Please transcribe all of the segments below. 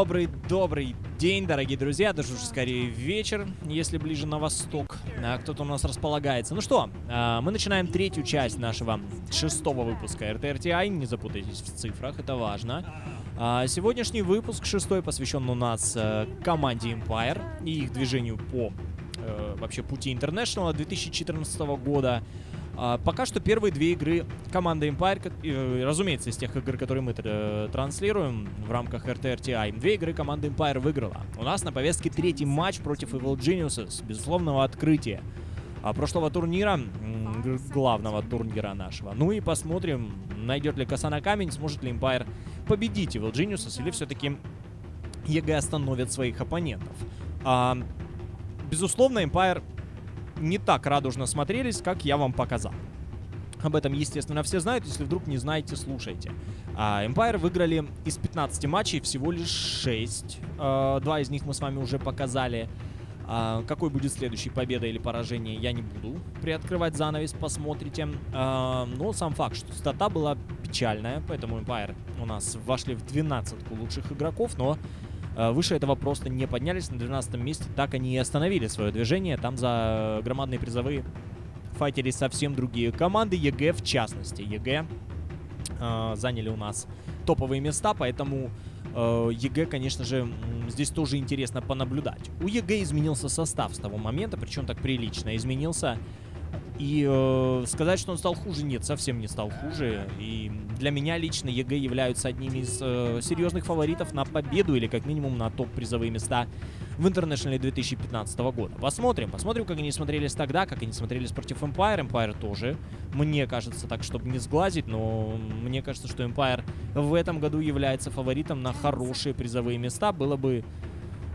Добрый, добрый, добрый день, дорогие друзья. Даже уже скорее вечер, если ближе на восток. А, кто-то у нас располагается. Ну что, а, мы начинаем третью часть нашего шестого выпуска RTRTI. Не запутайтесь в цифрах, это важно. А, сегодняшний выпуск, шестой, посвящен у нас команде Empire и их движению по а, вообще пути International 2014 года. А, пока что первые две игры команды Empire, э, разумеется, из тех игр, которые мы э, транслируем в рамках RTRTI, две игры команды Empire выиграла. У нас на повестке третий матч против Evil Geniuses, безусловного открытия а, прошлого турнира, главного турнира нашего. Ну и посмотрим, найдет ли коса на камень, сможет ли Empire победить Evil Geniuses или все-таки EG остановит своих оппонентов. А, безусловно, Empire не так радужно смотрелись, как я вам показал. Об этом, естественно, все знают. Если вдруг не знаете, слушайте. А, Empire выиграли из 15 матчей всего лишь 6. А, два из них мы с вами уже показали. А, какой будет следующий победа или поражение, я не буду приоткрывать занавес, посмотрите. Но сам факт, что стата была печальная, поэтому Empire у нас вошли в 12 лучших игроков, но выше этого просто не поднялись. На 12 месте так они и остановили свое движение. Там за громадные призовые файтились совсем другие команды. EG в частности. EG э, заняли у нас топовые места, поэтому э, EG, конечно же, здесь тоже интересно понаблюдать. У EG изменился состав с того момента, причем так прилично изменился. И э, сказать, что он стал хуже, нет, совсем не стал хуже. И для меня лично EG являются одними из э, серьезных фаворитов на победу или как минимум на топ-призовые места в Интернешнале 2015 года. Посмотрим, посмотрим, как они смотрелись тогда, как они смотрелись против Empire. Empire тоже, мне кажется, так, чтобы не сглазить, но мне кажется, что Empire в этом году является фаворитом на хорошие призовые места. Было бы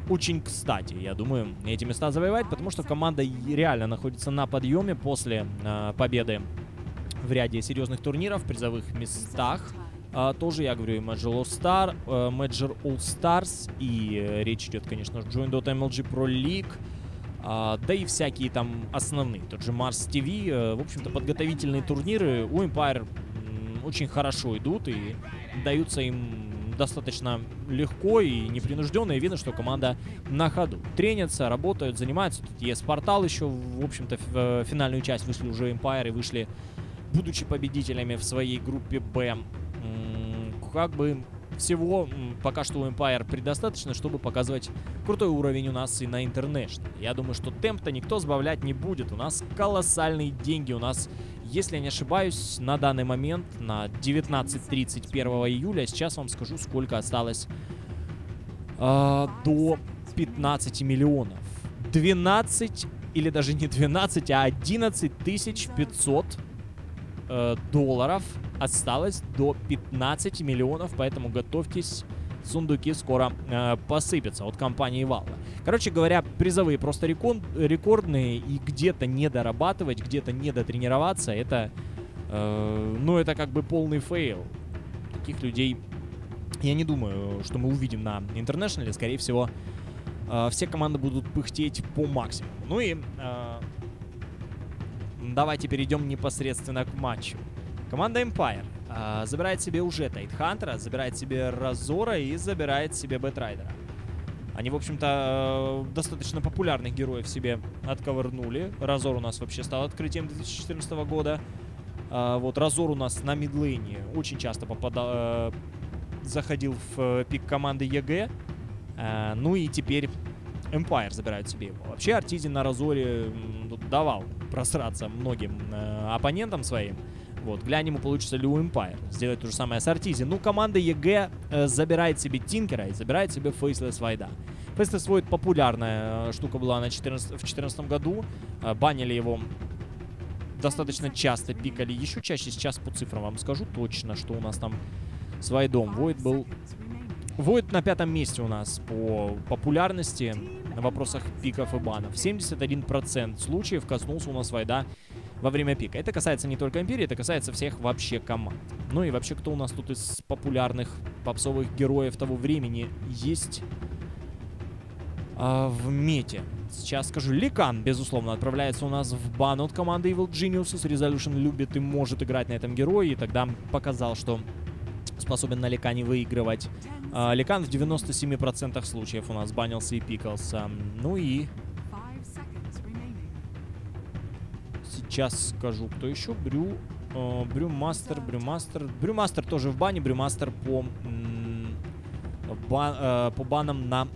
очень кстати, я думаю, эти места завоевать, потому что команда реально находится на подъеме после э, победы в ряде серьезных турниров, призовых местах. А, тоже, я говорю, и Major All Star, э, Major All Stars, и э, речь идет, конечно, же, Join Dota MLG Pro League, а, да и всякие там основные, тот же Mars TV, э, в общем-то, подготовительные турниры у Empire очень хорошо идут и даются им достаточно легко и непринужденно, и видно, что команда на ходу. Тренятся, работают, занимаются. Тут есть портал еще, в общем-то, в э, финальную часть вышли уже Empire и вышли, будучи победителями в своей группе Б. Как бы всего пока что у Empire предостаточно, чтобы показывать крутой уровень у нас и на International. Я думаю, что темп-то никто сбавлять не будет. У нас колоссальные деньги, у нас если я не ошибаюсь, на данный момент, на 19.30 1 июля, сейчас вам скажу, сколько осталось э, до 15 миллионов. 12 или даже не 12, а 11 500 э, долларов осталось до 15 миллионов, поэтому готовьтесь сундуки скоро э, посыпятся от компании Valve. Короче говоря, призовые просто рекорд, рекордные, и где-то не дорабатывать, где-то не дотренироваться, это, э, ну, это как бы полный фейл. Таких людей я не думаю, что мы увидим на Интернешнале. Скорее всего, э, все команды будут пыхтеть по максимуму. Ну и э, давайте перейдем непосредственно к матчу. Команда Empire а, забирает себе уже Tidehunter а, забирает себе Razor а и забирает себе Batrider а. Они, в общем-то, достаточно популярных героев себе отковырнули. Razor у нас вообще стал открытием 2014 года. А, вот Razor у нас на midlane е очень часто попадал, э, заходил в э, пик команды EG. Ну и теперь Empire забирает себе его. Вообще Arteezy на Razor е давал просраться многим э, оппонентам своим. Вот, глянем, получится ли у Empire сделать то же самое с Arteezy. Ну, команда EG э, забирает себе Tinker а и забирает себе Faceless Void а. Фейслес Вайд популярная э, штука была на 14, в 2014 году. Э, банили его достаточно часто, пикали. Еще чаще сейчас по цифрам вам скажу точно, что у нас там с Вайдом. Войд был... Войд на пятом месте у нас по популярности на вопросах пиков и банов. 71% случаев коснулся у нас Вайда во время пика. Это касается не только Империи, это касается всех вообще команд. Ну и вообще, кто у нас тут из популярных попсовых героев того времени есть а, в мете? Сейчас скажу, Ликан, безусловно, отправляется у нас в бан от команды Evil Geniuses. Resolution любит и может играть на этом герое, и тогда показал, что способен на Ликане выигрывать. А, Ликан в 97% случаев у нас банился и пикался. Ну и... Сейчас скажу, кто еще. Брю... Э, Brewmaster, Brewmaster. Brewmaster тоже в бане. Brewmaster по, бан, э, по банам на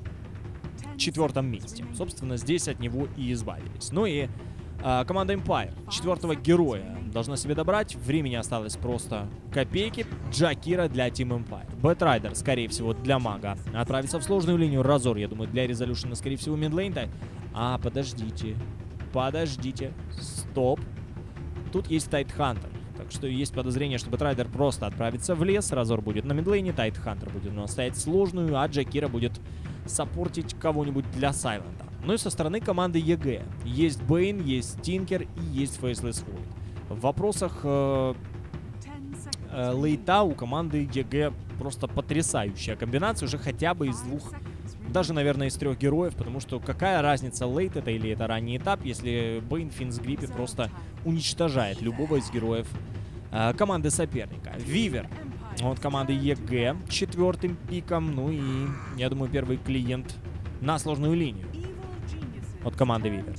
четвертом месте. Собственно, здесь от него и избавились. Ну и э, команда Empire. Четвертого героя должна себе добрать. Времени осталось просто копейки. Jakiro для Team Empire. Batrider, скорее всего, для Мага. Отправится в сложную линию. Razor, я думаю, для Resolut1on а, скорее всего, midlane. А, подождите. Подождите. Стоп. Тут есть Tidehunter. Так что есть подозрение, что Batrider просто отправится в лес. Razor будет на midlane е. Tidehunter будет у нас сложную. А Jakiro будет саппортить кого-нибудь для Silent а. Ну и со стороны команды EG. Есть Bane, есть Tinker и есть Faceless Void. В вопросах э, э, лейта у команды EG просто потрясающая комбинация уже хотя бы из двух, даже, наверное, из трех героев, потому что какая разница, лейт это или это ранний этап, если Bane Fiend's Grip просто уничтожает любого из героев э, команды соперника. Weaver от команды EG четвертым пиком, ну и, я думаю, первый клиент на сложную линию от команды Weaver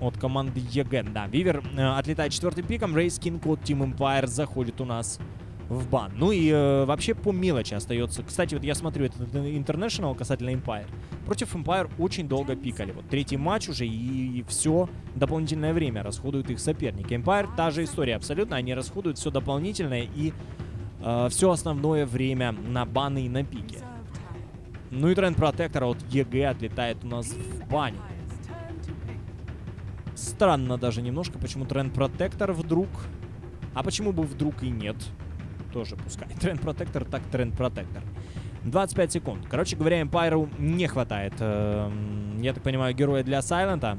от команды EG. Да, Weaver э, отлетает четвертым пиком. Wraith King от Team Empire заходит у нас в бан. Ну и э, вообще по мелочи остается. Кстати, вот я смотрю этот International касательно Empire. Против Empire очень долго пикали. Вот третий матч уже и, и все дополнительное время расходуют их соперники. Empire та же история абсолютно. Они расходуют все дополнительное и э, все основное время на баны и на пике. Ну и Treant Protector а от EG отлетает у нас в баню. Странно даже немножко, почему Treant Protector вдруг... А почему бы вдруг и нет? Тоже пускай. Treant Protector, так Treant Protector. 25 секунд. Короче говоря, Empire у не хватает, э, я так понимаю, героя для Сайлента.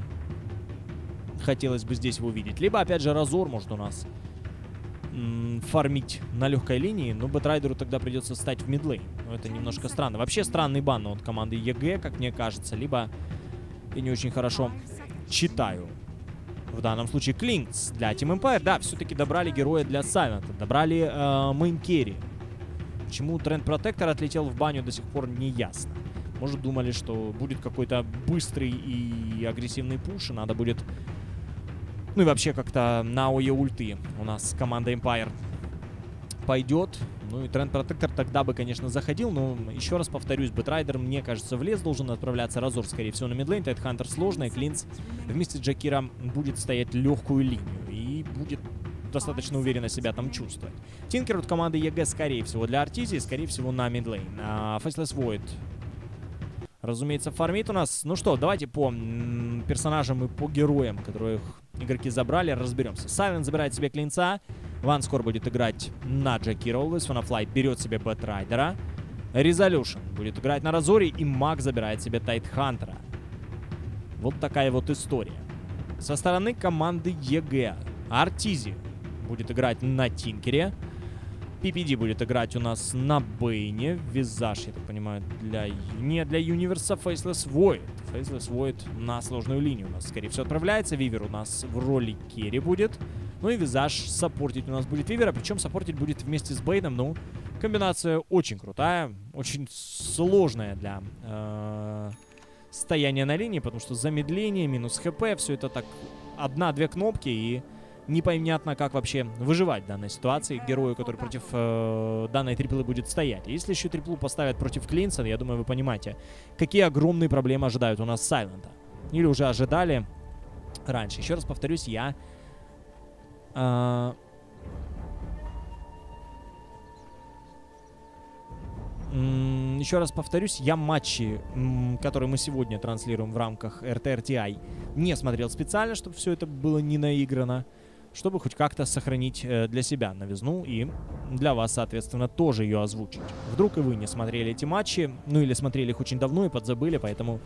Хотелось бы здесь его увидеть. Либо, опять же, Razor может у нас фармить на легкой линии, но Бэтрайдеру тогда придется стать в midlane. Но это немножко странно. Вообще странный бан от команды EG, как мне кажется. Либо я не очень хорошо читаю в данном случае Clinkz для Team Empire. Да, все-таки добрали героя для Сайлента, добрали э, main carry. Почему Treant Protector отлетел в баню до сих пор не ясно. Может думали, что будет какой-то быстрый и агрессивный пуш, и надо будет... Ну и вообще как-то на AoE ульты у нас команда Empire пойдет. Ну и Treant Protector тогда бы, конечно, заходил, но еще раз повторюсь, Бэтрайдер, мне кажется, в лес должен отправляться. Razor, скорее всего, на midlane. Тайтхантер сложный, Clinkz вместе с Джакиром будет стоять легкую линию и будет достаточно уверенно себя там чувствовать. Тинкер от команды EG, скорее всего, для Артизи, скорее всего, на midlane. А Faceless Void, разумеется, фармит у нас. Ну что, давайте по персонажам и по героям, которых игроки забрали, разберемся. Сайлент забирает себе Clinkz а. OneScore будет играть на Джакиро. Always Wanna Fly берет себе Бэтрайдера. Resolution будет играть на Разоре. И Маг забирает себе Тайтхантера. Вот такая вот история. Со стороны команды EG. Артизи будет играть на Тинкере. PPD будет играть у нас на Бейне. Визаж, я так понимаю, для... Не для Юниверса Faceless Void. Faceless Void на сложную линию у нас, скорее всего, отправляется. Вивер у нас в роли carry будет. Ну и Визаж саппортить у нас будет Вивера, причем саппортить будет вместе с Бейном. Ну, комбинация очень крутая, очень сложная для э, стояния на линии, потому что замедление, минус хп, все это так одна-две кнопки и непонятно, как вообще выживать в данной ситуации герою, который против э, данной триплы будет стоять. Если еще триплу поставят против Клинса, я думаю, вы понимаете, какие огромные проблемы ожидают у нас Сайлента. Или уже ожидали раньше. Еще раз повторюсь, я а... Еще раз повторюсь, я матчи, которые мы сегодня транслируем в рамках RTRTI, не смотрел специально, чтобы все это было не наиграно, чтобы хоть как-то сохранить э, для себя новизну и для вас, соответственно, тоже ее озвучить. Вдруг и вы не смотрели эти матчи, ну или смотрели их очень давно и подзабыли, поэтому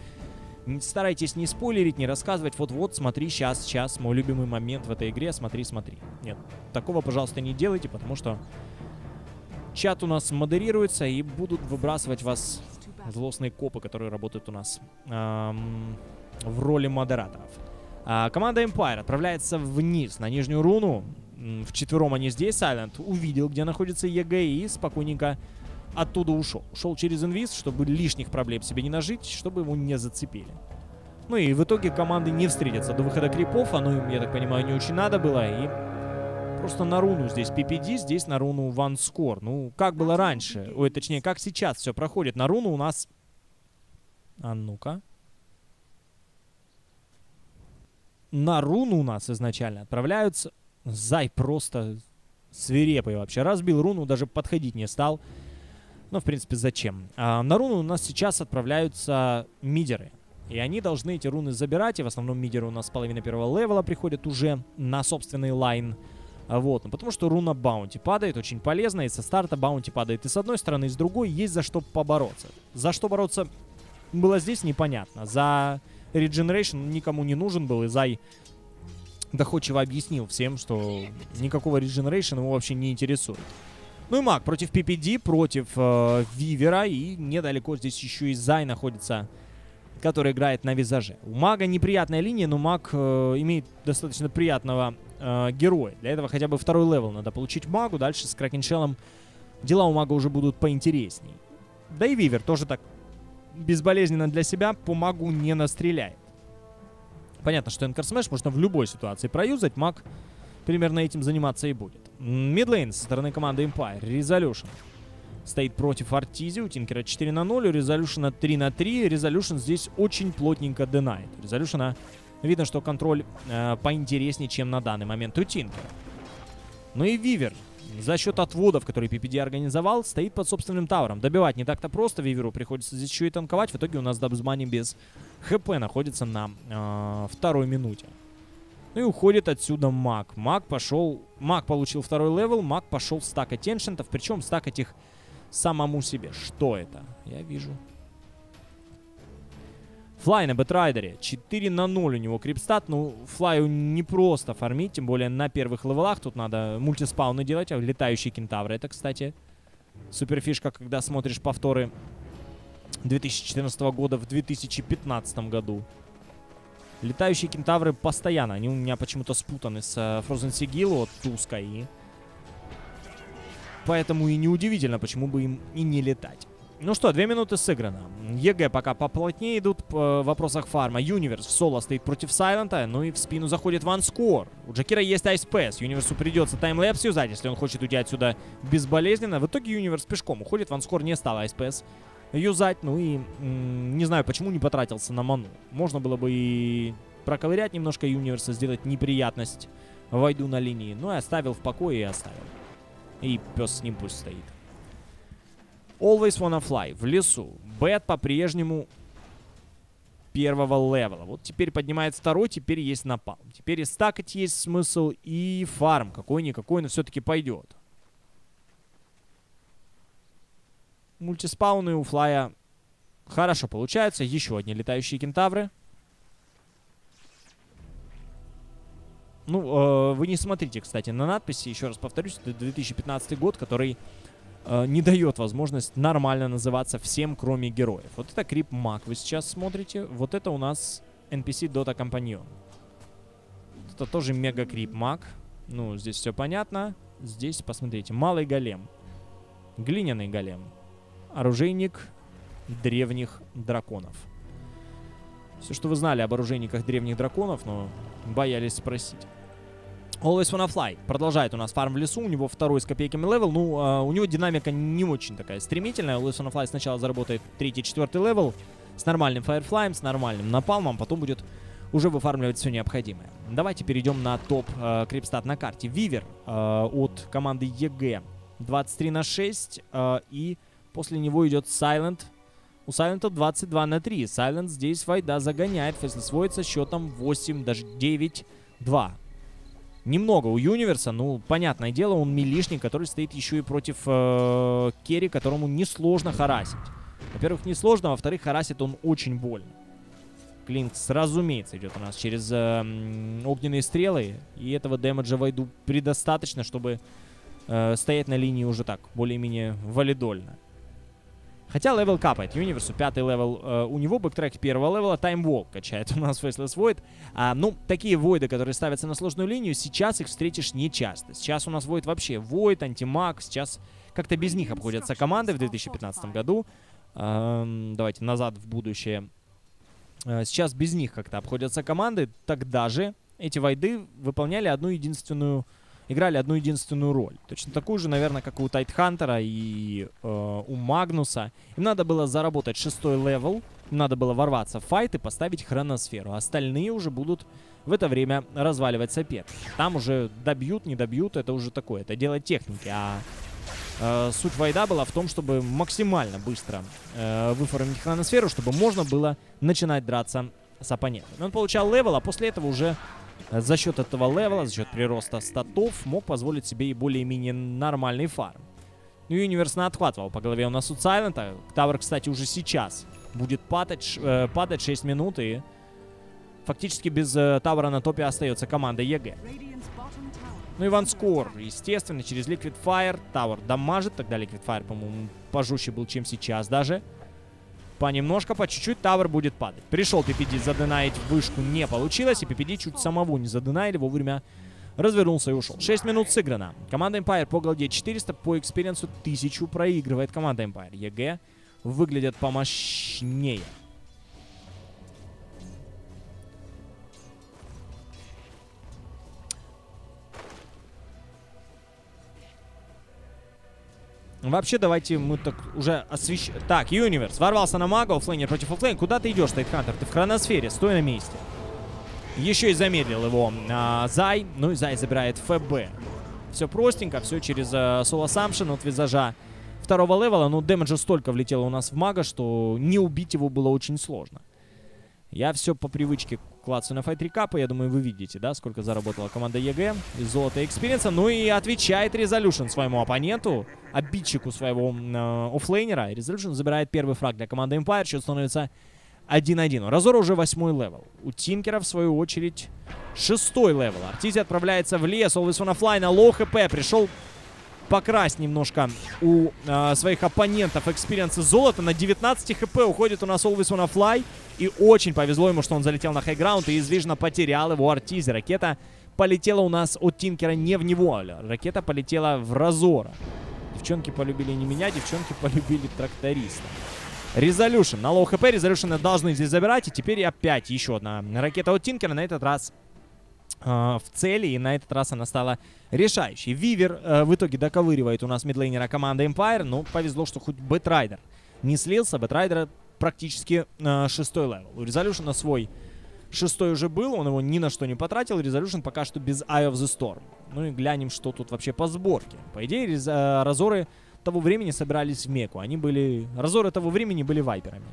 Старайтесь не спойлерить, не рассказывать. Вот-вот, смотри, сейчас, сейчас, мой любимый момент в этой игре. Смотри, смотри. Нет, такого, пожалуйста, не делайте, потому что чат у нас модерируется и будут выбрасывать вас злостные копы, которые работают у нас эм, в роли модераторов. А, команда Empire отправляется вниз на нижнюю руну. вчетвером они здесь. Сайлент увидел, где находится EG и спокойненько оттуда ушел. Ушел через инвиз, чтобы лишних проблем себе не нажить, чтобы ему не зацепили. Ну и в итоге команды не встретятся до выхода крипов. Оно им, я так понимаю, не очень надо было. И просто на руну здесь PPD, здесь на руну OneScore. Ну, как было раньше. Ой, точнее, как сейчас все проходит. На руну у нас... А ну-ка. На руну у нас изначально отправляются... Зай просто свирепый вообще. Разбил руну, даже подходить не стал. Ну, в принципе, зачем? А, на руну у нас сейчас отправляются мидеры. И они должны эти руны забирать. И в основном мидеры у нас с половины первого левела приходят уже на собственный line. Вот, ну потому что руна баунти падает, очень полезно, и со старта баунти падает и с одной стороны, и с другой, есть за что побороться. За что бороться было здесь непонятно. За Regeneration никому не нужен был, и Зай доходчиво объяснил всем, что никакого Regeneration его вообще не интересует. Ну и маг против PPD, против э, Вивера, и недалеко здесь еще и Зай находится который играет на визаже. У мага неприятная линия, но маг э, имеет достаточно приятного э, героя. Для этого хотя бы второй левел надо получить магу. Дальше с Kraken Shell ом дела у мага уже будут поинтересней. Да и Вивер тоже так безболезненно для себя по магу не настреляет. Понятно, что Anchor Smash можно в любой ситуации проюзать. Маг примерно этим заниматься и будет. Midlane со стороны команды Empire. Resolution стоит против Артизи. У Тинкера 4 на 0, у Резолюшена 3 на 3. Resolution здесь очень плотненько денает. Резолюшена видно, что контроль э, поинтереснее, чем на данный момент у Тинкера. Ну и Вивер за счет отводов, которые PPD организовал, стоит под собственным тавером. Добивать не так-то просто, Виверу приходится здесь еще и танковать. В итоге у нас Дабзмани без ХП находится на э, второй минуте. Ну и уходит отсюда маг. Маг пошел... Маг получил второй левел, маг пошел в стакать эншентов. Причем стакать их самому себе. Что это? Я вижу. Флай на Бэтрайдере. 4 на 0 у него крипстат. Ну, Флаю не просто фармить, тем более на первых левелах. Тут надо мультиспауны делать. А летающие кентавры. Это, кстати, суперфишка, когда смотришь повторы 2014 года в 2015 году. Летающие кентавры постоянно. Они у меня почему-то спутаны с uh, Frozen Sigil от Туска и Поэтому и неудивительно, почему бы им и не летать. Ну что, две минуты сыграно. EG пока поплотнее идут в вопросах фарма. Юниверс в соло стоит против Сайлента, ну и в спину заходит OneScore. У Джакира есть Ice Path. Юниверсу придется Time Lapse юзать, если он хочет уйти отсюда безболезненно. В итоге Юниверс пешком уходит, OneScore не стал Ice Path юзать. Ну и не знаю, почему не потратился на ману. Можно было бы и проковырять немножко Юниверса, сделать неприятность Войду на линии. Ну и оставил в покое и оставил. И пес с ним пусть стоит. Always Wanna Fly в лесу. Бэт по-прежнему первого левела. Вот теперь поднимает второй, теперь есть напалм. Теперь и стакать есть смысл, и фарм какой-никакой, но все-таки пойдет. Мультиспауны у Флая хорошо получаются. Еще одни летающие кентавры. Ну, э, вы не смотрите, кстати, на надписи. Еще раз повторюсь, это 2015 год, который э, не дает возможность нормально называться всем, кроме героев. Вот это Крип Маг вы сейчас смотрите. Вот это у нас NPC Dota Companion. Это тоже мега Крип Маг. Ну, здесь все понятно. Здесь, посмотрите, малый голем. Глиняный голем. Оружейник древних драконов. Все, что вы знали об оружейниках древних драконов, но боялись спросить. Always Wanna Fly продолжает у нас фарм в лесу, у него второй с копейками левел, ну, э, у него динамика не очень такая стремительная, Always Wanna Fly сначала заработает третий-четвертый левел с нормальным Firefly, с нормальным напалмом, потом будет уже выфармливать все необходимое. Давайте перейдем на топ э, крипстат на карте. Вивер э, от команды EG 23 на 6, э, и после него идет Silent. У Silent 22 на 3. Silent здесь Вайда загоняет, если сводится счетом 8, даже 9-2 немного у Юниверса. Ну, понятное дело, он милишник, который стоит еще и против э, Керри, которому несложно харасить. Во-первых, несложно, во-вторых, харасит он очень больно. Клинкс, разумеется, идет у нас через э, огненные стрелы. И этого дэмэджа войду предостаточно, чтобы э, стоять на линии уже так, более-менее валидольно. Хотя левел капает. Юниверсу пятый левел. Э, у него backtrack первого левела. Time Walk качает у нас Faceless Void. А, ну, такие войды, которые ставятся на сложную линию, сейчас их встретишь не часто. Сейчас у нас Void вообще Void, антимаг. Сейчас как-то без них обходятся команды в 2015 году. Эм, давайте назад в будущее. Э, сейчас без них как-то обходятся команды. Тогда же эти войды выполняли одну единственную играли одну единственную роль. Точно такую же, наверное, как и у Тайтхантера и э, у Магнуса. Им надо было заработать шестой левел, им надо было ворваться в файт и поставить хроносферу. Остальные уже будут в это время разваливать соперника. Там уже добьют, не добьют, это уже такое, это дело техники. А э, суть войда была в том, чтобы максимально быстро э, выформить хроносферу, чтобы можно было начинать драться с оппонентом. Он получал левел, а после этого уже за счет этого левела, за счет прироста статов, мог позволить себе и более-менее нормальный фарм. Ну, Юниверс отхватывал по голове у нас у Сайлента. Тавр, кстати, уже сейчас будет падать, э, падать 6 минут, и фактически без э, Тавра на топе остается команда EG. Ну, Иван Скор, естественно, через Liquid Fire. Тавр дамажит, тогда Liquid Fire, по-моему, пожестче был, чем сейчас даже. Понемножко, по чуть-чуть Тавр будет падать. Пришел PPD заденаить вышку, не получилось. И PPD чуть самого не заденаили, вовремя развернулся и ушел. 6 минут сыграно. Команда Empire по голде 400, по экспириенсу 1000 проигрывает команда Empire. EG выглядят помощнее. Вообще, давайте мы так уже освещаем. Так, Юниверс ворвался на мага, оффлейнер против оффлейн. Куда ты идешь, Тайтхантер? Ты в хроносфере, стой на месте. Еще и замедлил его а, Зай. Ну и Зай забирает ФБ. Все простенько, все через а, Soul Assumption от визажа второго левела. Ну, дэмэджа столько влетело у нас в мага, что не убить его было очень сложно. Я все по привычке клацаю на Fight Recap, я думаю, вы видите, да, сколько заработала команда EG из золота экспириенса. Ну и отвечает Resolution своему оппоненту, обидчику своего э, оффлейнера. Resolution забирает первый фраг для команды Empire, счет становится 1-1. У Разора уже восьмой левел. У Тинкера, в свою очередь, шестой левел. Артизи отправляется в лес, Always Wanna Fly на. Пришел покрасть немножко у э, своих оппонентов экспириенса золота. На 19 хп уходит у нас Always Wanna Fly. И очень повезло ему, что он залетел на хайграунд и из вижна потерял его артизи. Ракета полетела у нас от Тинкера не в него. Ракета полетела в Разора. Девчонки полюбили не меня, девчонки полюбили тракториста. Резолюшн. На low хп Резолюшна должны здесь забирать. И теперь опять еще одна ракета от Тинкера. На этот раз в цели. И на этот раз она стала решающей. Вивер э, в итоге доковыривает у нас мидлейнера команды Empire. Ну, повезло, что хоть Бэтрайдер не слился. Бэтрайдера практически э, шестой левел. У Резолюшена свой шестой уже был, он его ни на что не потратил. Резолюшн пока что без Eye of the Storm. Ну и глянем, что тут вообще по сборке. По идее, рез, э, Разоры того времени собирались в Меку. Они были... Разоры того времени были вайперами.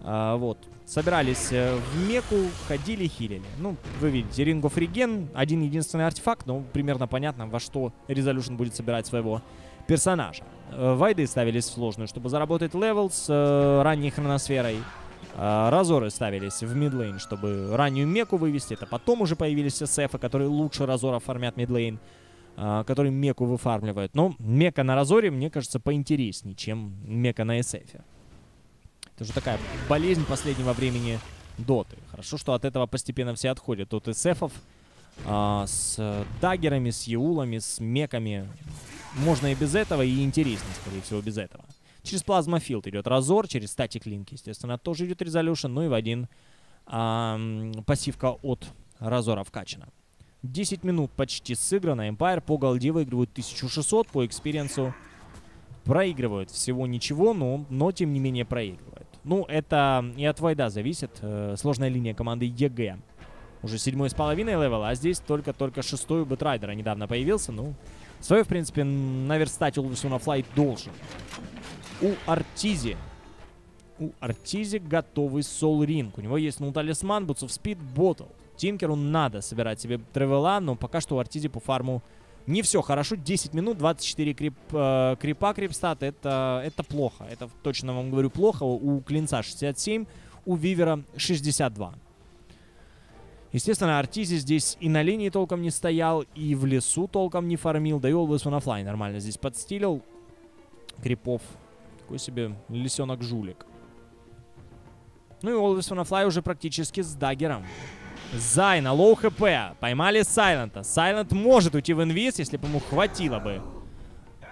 А, вот. Собирались э, в Меку, ходили, хилили. Ну, вы видите, Ring of Regen, один единственный артефакт, но примерно понятно, во что Resolution будет собирать своего персонажа. Э, войды ставились сложную, чтобы заработать левел с э, ранней хроносферой. Э, разоры ставились в мидлейн, чтобы раннюю меку вывести. Это потом уже появились СФ, которые лучше разора формят мидлейн, э, которые меку выфармливают. Но мека на разоре, мне кажется, поинтереснее, чем мека на СФ. Это уже такая болезнь последнего времени доты. Хорошо, что от этого постепенно все отходят. От СФов а, с даггерами, с еулами, с меками. Можно и без этого, и интереснее, скорее всего, без этого. Через плазмофилд идет разор, через статик линк, естественно, тоже идет резолюшн. Ну и в один а, пассивка от разора вкачана. 10 минут почти сыграно. Empire по голде выигрывают 1600, по экспириенсу проигрывают всего ничего, но, но тем не менее проигрывают. Ну, это и от войда зависит. Э, сложная линия команды EG. Уже седьмой с половиной левел, а здесь только-только шестой у Бэтрайдера недавно появился. Ну, свое, в принципе, наверстать Always Wanna Fly должен. У Артизи. У Артизи готовый Soul Ring. У него есть ну талисман, Boots of Speed, Bottle. Тинкеру надо собирать себе тревела, но пока что у Артизи по фарму не все хорошо. 10 минут, 24 крип, э, крипа крипстат. Это, это плохо. Это точно вам говорю плохо. У Клинкза 67, у Вивера 62. Естественно, Артизи здесь и на линии толком не стоял, и в лесу толком не фармил. Да и Always Wanna Fly нормально здесь подстилил. Крипов Такой себе лисенок-жулик. Ну и Always Wanna Fly уже практически с даггером. Зай на low хп. Поймали Сайлента. Сайлент может уйти в инвиз, если бы ему хватило бы.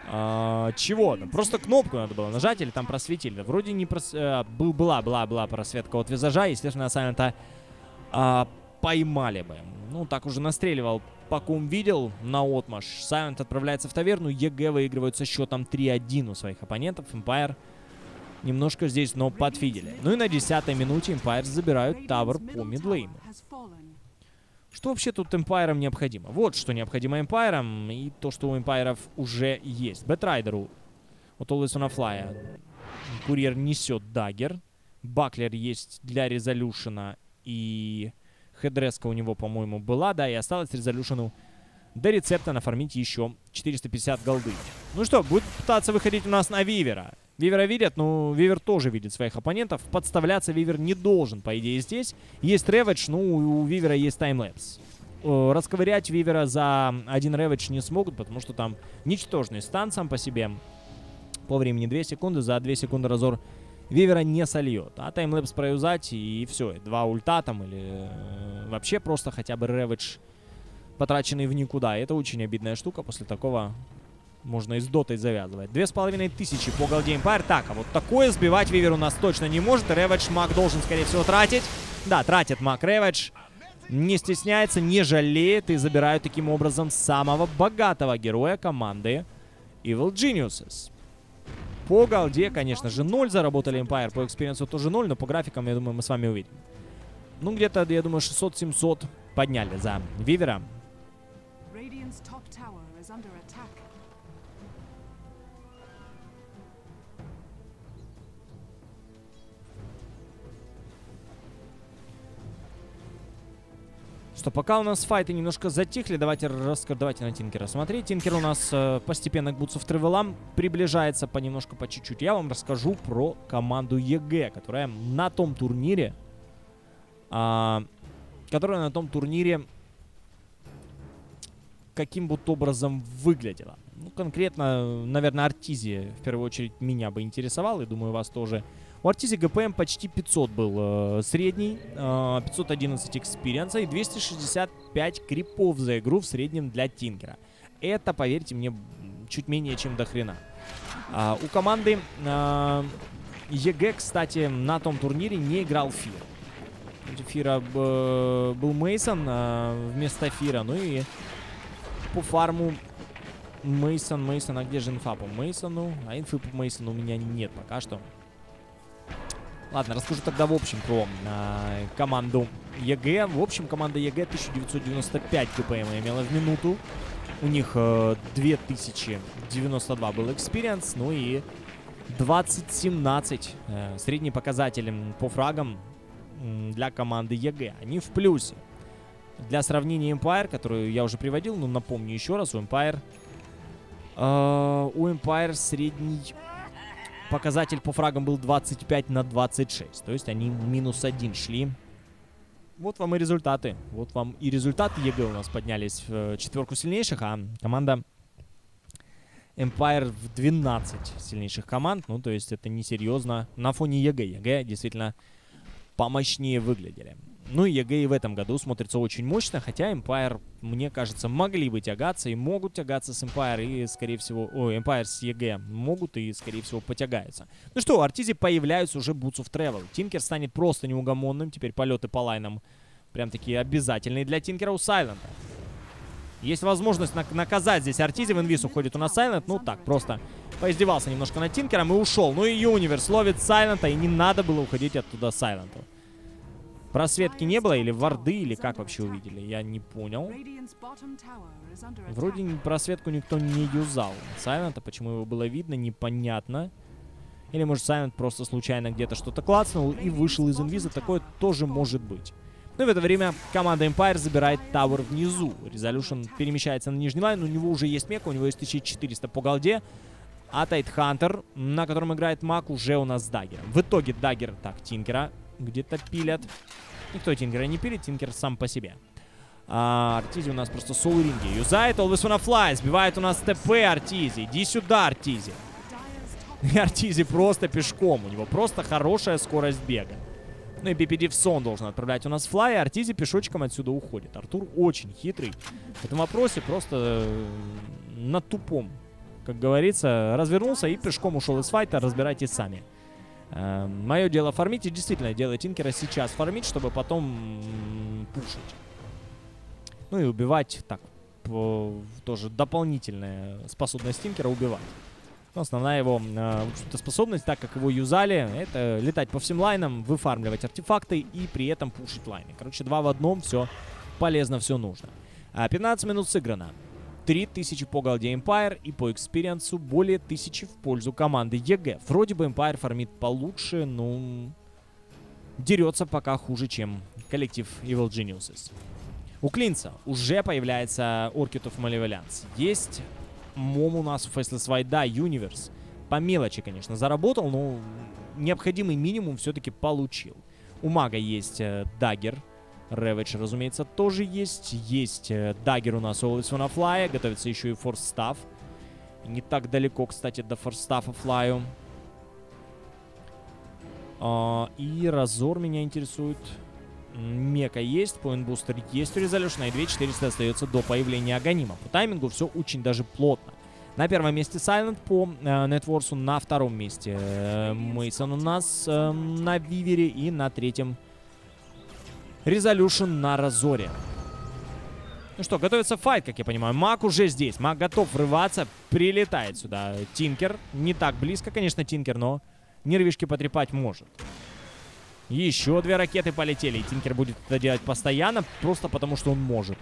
А, чего? Ну, просто кнопку надо было нажать или там просветили. Вроде не прос... А, был, была, была, была просветка от визажа. Естественно, Сайлента а, поймали бы. Ну, так уже настреливал. По ком видел на отмаш. Сайлент отправляется в таверну. EG выигрывают со счетом 3-1 у своих оппонентов. Empire немножко здесь, но подфидели. Ну и на 10 минуте Empire забирают tower по мидлейну. Что вообще тут Эмпайрам необходимо? Вот что необходимо Эмпайрам и то, что у Эмпайров уже есть. Бэтрайдеру вот Always Wanna Fly. Курьер несет dagger. Buckler есть для резолюшена и хедреска у него, по-моему, была, да, и осталось резолюшену до рецепта нафармить еще 450 голды. Ну что, будет пытаться выходить у нас на Вивера. Вивера видят, но Вивер тоже видит своих оппонентов. Подставляться Вивер не должен, по идее, здесь. Есть реведж, ну, у Вивера есть таймлэпс. Расковырять Вивера за один реведж не смогут, потому что там ничтожный стан сам по себе. По времени 2 секунды, за 2 секунды разор Вивера не сольет. А таймлэпс проюзать и все. Два ульта там или э, вообще просто хотя бы реведж потраченный в никуда. Это очень обидная штука после такого можно и с дотой завязывать. Две с половиной тысячи по голде Empire. Так, а вот такое сбивать Вивер у нас точно не может. Рэвидж Маг должен, скорее всего, тратить. Да, тратит Маг Ravage. Не стесняется, не жалеет и забирают таким образом самого богатого героя команды Evil Geniuses. По голде, конечно же, 0 заработали Empire. По экспириенсу тоже 0, но по графикам, я думаю, мы с вами увидим. Ну, где-то, я думаю, 600-700 подняли за Вивера. Что, пока у нас файты немножко затихли, давайте, раска... давайте на Тинкера смотреть. Тинкер у нас э, постепенно к boots of travel ам приближается понемножку, по чуть-чуть. Я вам расскажу про команду EG, которая на том турнире, э, которая на том турнире каким бы образом выглядела. Ну, конкретно, наверное, Артизия в первую очередь меня бы интересовал, и думаю, вас тоже у Артизи ГПМ почти 500 был э, средний, э, 511 экспириенса и 265 крипов за игру в среднем для Тинкера. Это, поверьте мне, чуть менее, чем до хрена. А, у команды э, EG, кстати, на том турнире не играл Фир. Фира э, был Мейсон э, вместо Фира. Ну и по фарму Мейсон, Мейсон, а где же инфа по Мейсону? А инфы по Мейсону у меня нет пока что. Ладно, расскажу тогда в общем про э, команду EG. В общем, команда EG 1995 ГПМ имела в минуту. У них э, 2092 был экспириенс, ну и 2017 э, средний показатель по фрагам для команды EG. Они в плюсе. Для сравнения Empire, которую я уже приводил, но напомню еще раз, у Empire, э, у Empire средний показатель по фрагам был 25 на 26. То есть они минус один шли. Вот вам и результаты. Вот вам и результаты EG у нас поднялись в э, четверку сильнейших, а команда Empire в 12 сильнейших команд. Ну, то есть это несерьезно. На фоне EG. EG действительно помощнее выглядели. Ну и EG и в этом году смотрится очень мощно, хотя Empire, мне кажется, могли бы тягаться и могут тягаться с Empire и, скорее всего, о, Empire с EG могут и, скорее всего, потягаются. Ну что, Артизи появляются уже Boots of Travel. Тинкер станет просто неугомонным, теперь полеты по лайнам прям такие обязательные для Тинкера у Сайлента. Есть возможность на наказать здесь Артизи. В инвиз уходит у нас Сайлент. Ну так, просто поиздевался немножко над Тинкером и ушел. Ну и Юниверс ловит Сайлента, и не надо было уходить оттуда Сайленту. Просветки не было или варды, или как вообще увидели? Я не понял. Вроде просветку никто не юзал. Сайлента, почему его было видно, непонятно. Или может Сайлент просто случайно где-то что-то клацнул и вышел из инвиза. Такое тоже может быть. Ну и в это время команда Empire забирает tower внизу. Resolution перемещается на нижний лайн. У него уже есть мека, у него есть 1400 по голде. А Тайтхантер, на котором играет маг, уже у нас с Dagger ом. В итоге Dagger, так, Тинкера где-то пилят. Никто Тинкера не пилит, Тинкер сам по себе. А, Артизи у нас просто Soul Ring и. Юзает Always Wanna Fly. Сбивает у нас ТП Артизи. Иди сюда, Артизи. И Артизи просто пешком. У него просто хорошая скорость бега. Ну и BPD в сон должен отправлять у нас флай, а Артизи пешочком отсюда уходит. Артур очень хитрый. В этом вопросе просто э, на тупом. Как говорится, развернулся и пешком ушел из файта. Разбирайтесь сами. Э, мое дело фармить. И действительно, дело Тинкера сейчас фармить, чтобы потом пушить. Ну и убивать так. По, тоже дополнительная способность Тинкера убивать. Но основная его э, способность, так как его юзали, это летать по всем лайнам, выфармливать артефакты и при этом пушить лайны. Короче, два в одном, все полезно, все нужно. 15 а, минут сыграно. 3000 по голде Empire и по экспириенсу более 1000 в пользу команды EG. Вроде бы Empire фармит получше, но дерется пока хуже, чем коллектив Evil Geniuses. У Клинца уже появляется Orchid of Malevolence. Есть MoM у нас в Faceless Void, да, Universe. По мелочи, конечно, заработал, но необходимый минимум все-таки получил. У мага есть э, Dagger. Ravage, разумеется, тоже есть. Есть э, Dagger у нас Always Wanna Fly. Готовится еще и Force Staff. Не так далеко, кстати, до Force Staff а флаю. И Разор меня интересует. Мека есть, Point Booster есть у Резолюшна, и 2400 остается до появления Аганима. По таймингу все очень даже плотно. На первом месте Silent по э, Нетворсу, на втором месте э, Мейсон у нас э, на Вивере и на третьем Резолюшн на Разоре. Ну что, готовится файт, как я понимаю. Маг уже здесь. Маг готов врываться. Прилетает сюда Тинкер. Не так близко, конечно, Тинкер, но нервишки потрепать может. Еще две ракеты полетели. И Тинкер будет это делать постоянно, просто потому что он может.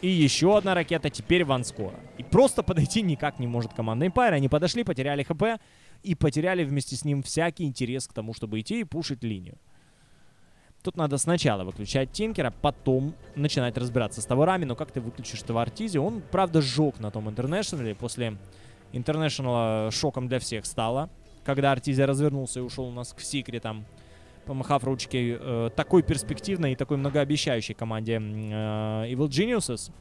И еще одна ракета теперь ванскора. И просто подойти никак не может команда Empire. Они подошли, потеряли хп и потеряли вместе с ним всякий интерес к тому, чтобы идти и пушить линию. Тут надо сначала выключать Тинкера, потом начинать разбираться с таверами. Но как ты выключишь этого Артизи? Он, правда, сжег на том Интернешнале. После Интернешнала шоком для всех стало когда Артизия развернулся и ушел у нас к секретам, помахав ручки э, такой перспективной и такой многообещающей команде э, Evil Geniuses.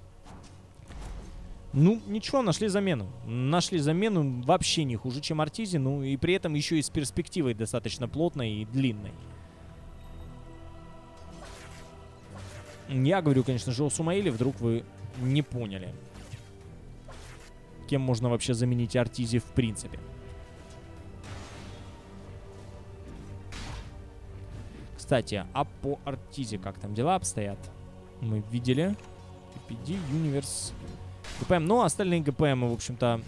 Ну, ничего, нашли замену. Нашли замену вообще не хуже, чем Артизи, ну и при этом еще и с перспективой достаточно плотной и длинной. Я говорю, конечно же, о Сумаиле, вдруг вы не поняли. Кем можно вообще заменить Артизи в принципе. Кстати, а по Артизе как там дела обстоят? Мы видели. PPD, Universe, ГПМ. Ну, остальные ГПМ, в общем-то,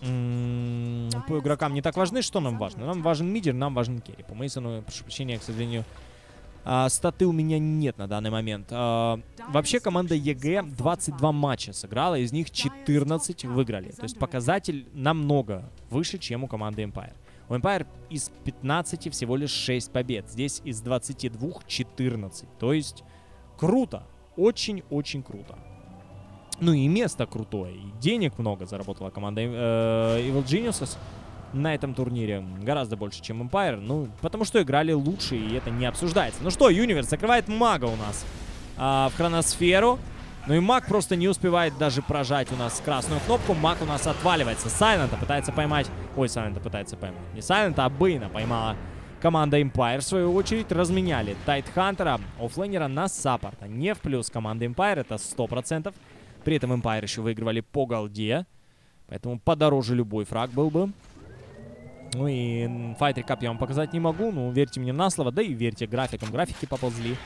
по игрокам не так важны. Что нам важно? Нам важен мидер, нам важен керри. По Мейсону, прошу прощения, к сожалению, а, статы у меня нет на данный момент. А, вообще команда EG 22 матча сыграла, из них 14 выиграли. То есть показатель намного выше, чем у команды Empire. У Empire из 15 всего лишь 6 побед. Здесь из 22 14. То есть круто. Очень-очень круто. Ну и место крутое. И денег много заработала команда э, Evil Geniuses на этом турнире. Гораздо больше, чем Empire. Ну, потому что играли лучше, и это не обсуждается. Ну что, Юниверс закрывает мага у нас э, в хроносферу. Ну и маг просто не успевает даже прожать у нас красную кнопку. Маг у нас отваливается. Сайленда пытается поймать... Ой, Сайлента пытается поймать. Не Сайлента, а Бейна поймала команда Empire. В свою очередь разменяли Тайдхантера, оффлейнера на саппорта. Не в плюс команды Empire, это 100%. При этом Empire еще выигрывали по голде. Поэтому подороже любой фраг был бы. Ну и fight recap я вам показать не могу, но верьте мне на слово, да и верьте графикам. Графики поползли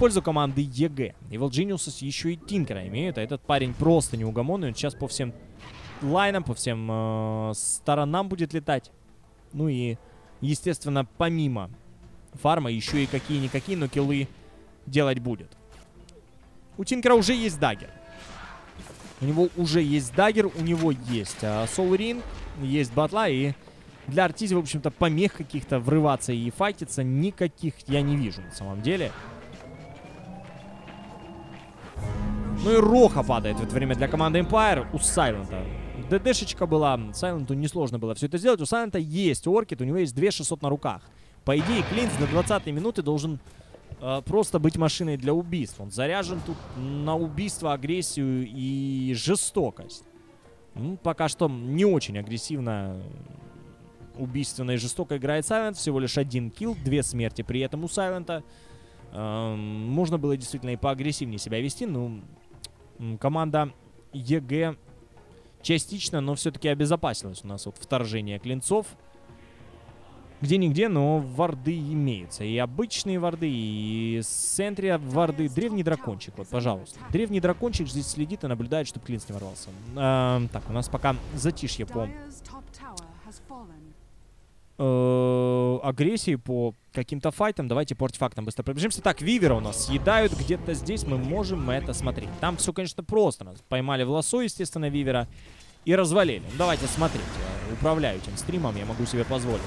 пользу команды EG. Evil Geniuses еще и Тинкера имеют, а этот парень просто неугомонный. Он сейчас по всем лайнам, по всем э, сторонам будет летать. Ну и, естественно, помимо фарма еще и какие-никакие, но киллы делать будет. У Тинкера уже есть dagger. У него уже есть dagger, у него есть э, Soul Ring, есть батла и... Для Артизи, в общем-то, помех каких-то врываться и файтиться никаких я не вижу на самом деле. Ну и Роха падает в это время для команды Empire у Сайлента. ДДшечка была, Сайленту несложно было все это сделать. У Сайлента есть Оркид, у него есть 2600 на руках. По идее, Клинц до 20 минуты должен э, просто быть машиной для убийств. Он заряжен тут на убийство, агрессию и жестокость. Ну, пока что не очень агрессивно, убийственно и жестоко играет Сайлент. Всего лишь один килл, две смерти при этом у Сайлента. Эм, можно было действительно и поагрессивнее себя вести, но команда EG частично, но все-таки обезопасилась у нас от вторжения клинцов. Где-нигде, но варды имеются. И обычные варды, и sentry варды. Древний дракончик, вот, пожалуйста. Древний дракончик здесь следит и наблюдает, чтобы клинц не ворвался. А, так, у нас пока затишье по э, агрессии, по каким-то файтам. Давайте по артефактам быстро пробежимся. Так, Вивера у нас съедают где-то здесь. Мы можем это смотреть. Там все, конечно, просто. Нас поймали в lasso, естественно, Вивера. И развалили. Ну, давайте смотреть. Управляю этим стримом, я могу себе позволить.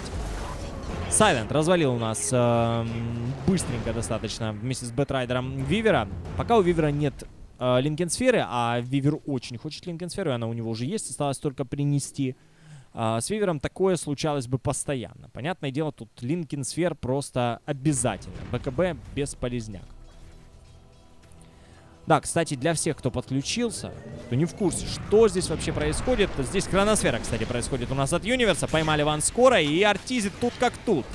Сайлент развалил у нас э, быстренько достаточно вместе с Бэтрайдером Вивера. Пока у Вивера нет э, Линкенсферы, а Вивер очень хочет Линкенсферу, и она у него уже есть, осталось только принести. Э, с Вивером такое случалось бы постоянно. Понятное дело, тут Линкенсфер просто обязательно. БКБ бесполезняк. Да, кстати, для всех, кто подключился, кто не в курсе, что здесь вообще происходит. Здесь хроносфера, кстати, происходит у нас от Юниверса. Поймали Ван Скоро и Артизи тут как тут.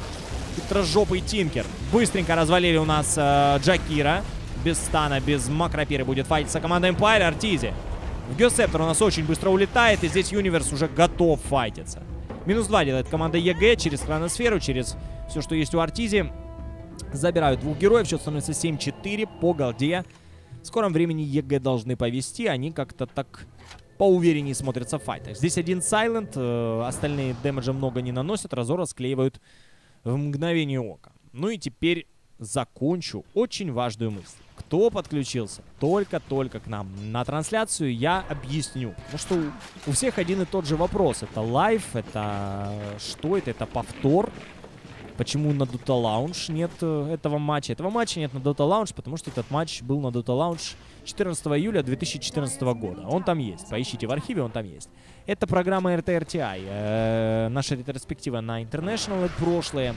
Хитрожопый Тинкер. Быстренько развалили у нас э, Джакира. Без стана, без макропиры будет файтиться команда Empire. Артизи. В Ghost Scepter у нас очень быстро улетает, и здесь Юниверс уже готов файтиться. Минус 2 делает команда EG через хроносферу, через все, что есть у Артизи. Забирают двух героев, счет становится 7-4 по голде. В скором времени EG должны повести, они как-то так поувереннее смотрятся в файтах. Здесь один Сайлент, э, остальные дэмэджа много не наносят, Разора склеивают в мгновение ока. Ну и теперь закончу очень важную мысль. Кто подключился только-только к нам на трансляцию, я объясню. Потому что у всех один и тот же вопрос. Это live, это что это, это повтор. Почему на Dota Lounge нет э, этого матча? Этого матча нет на Dota Lounge, потому что этот матч был на Dota Lounge 14 июля 2014 года. Он там есть. Поищите в архиве, он там есть. Это программа RTRTI. Э, наша ретроспектива на International и прошлые.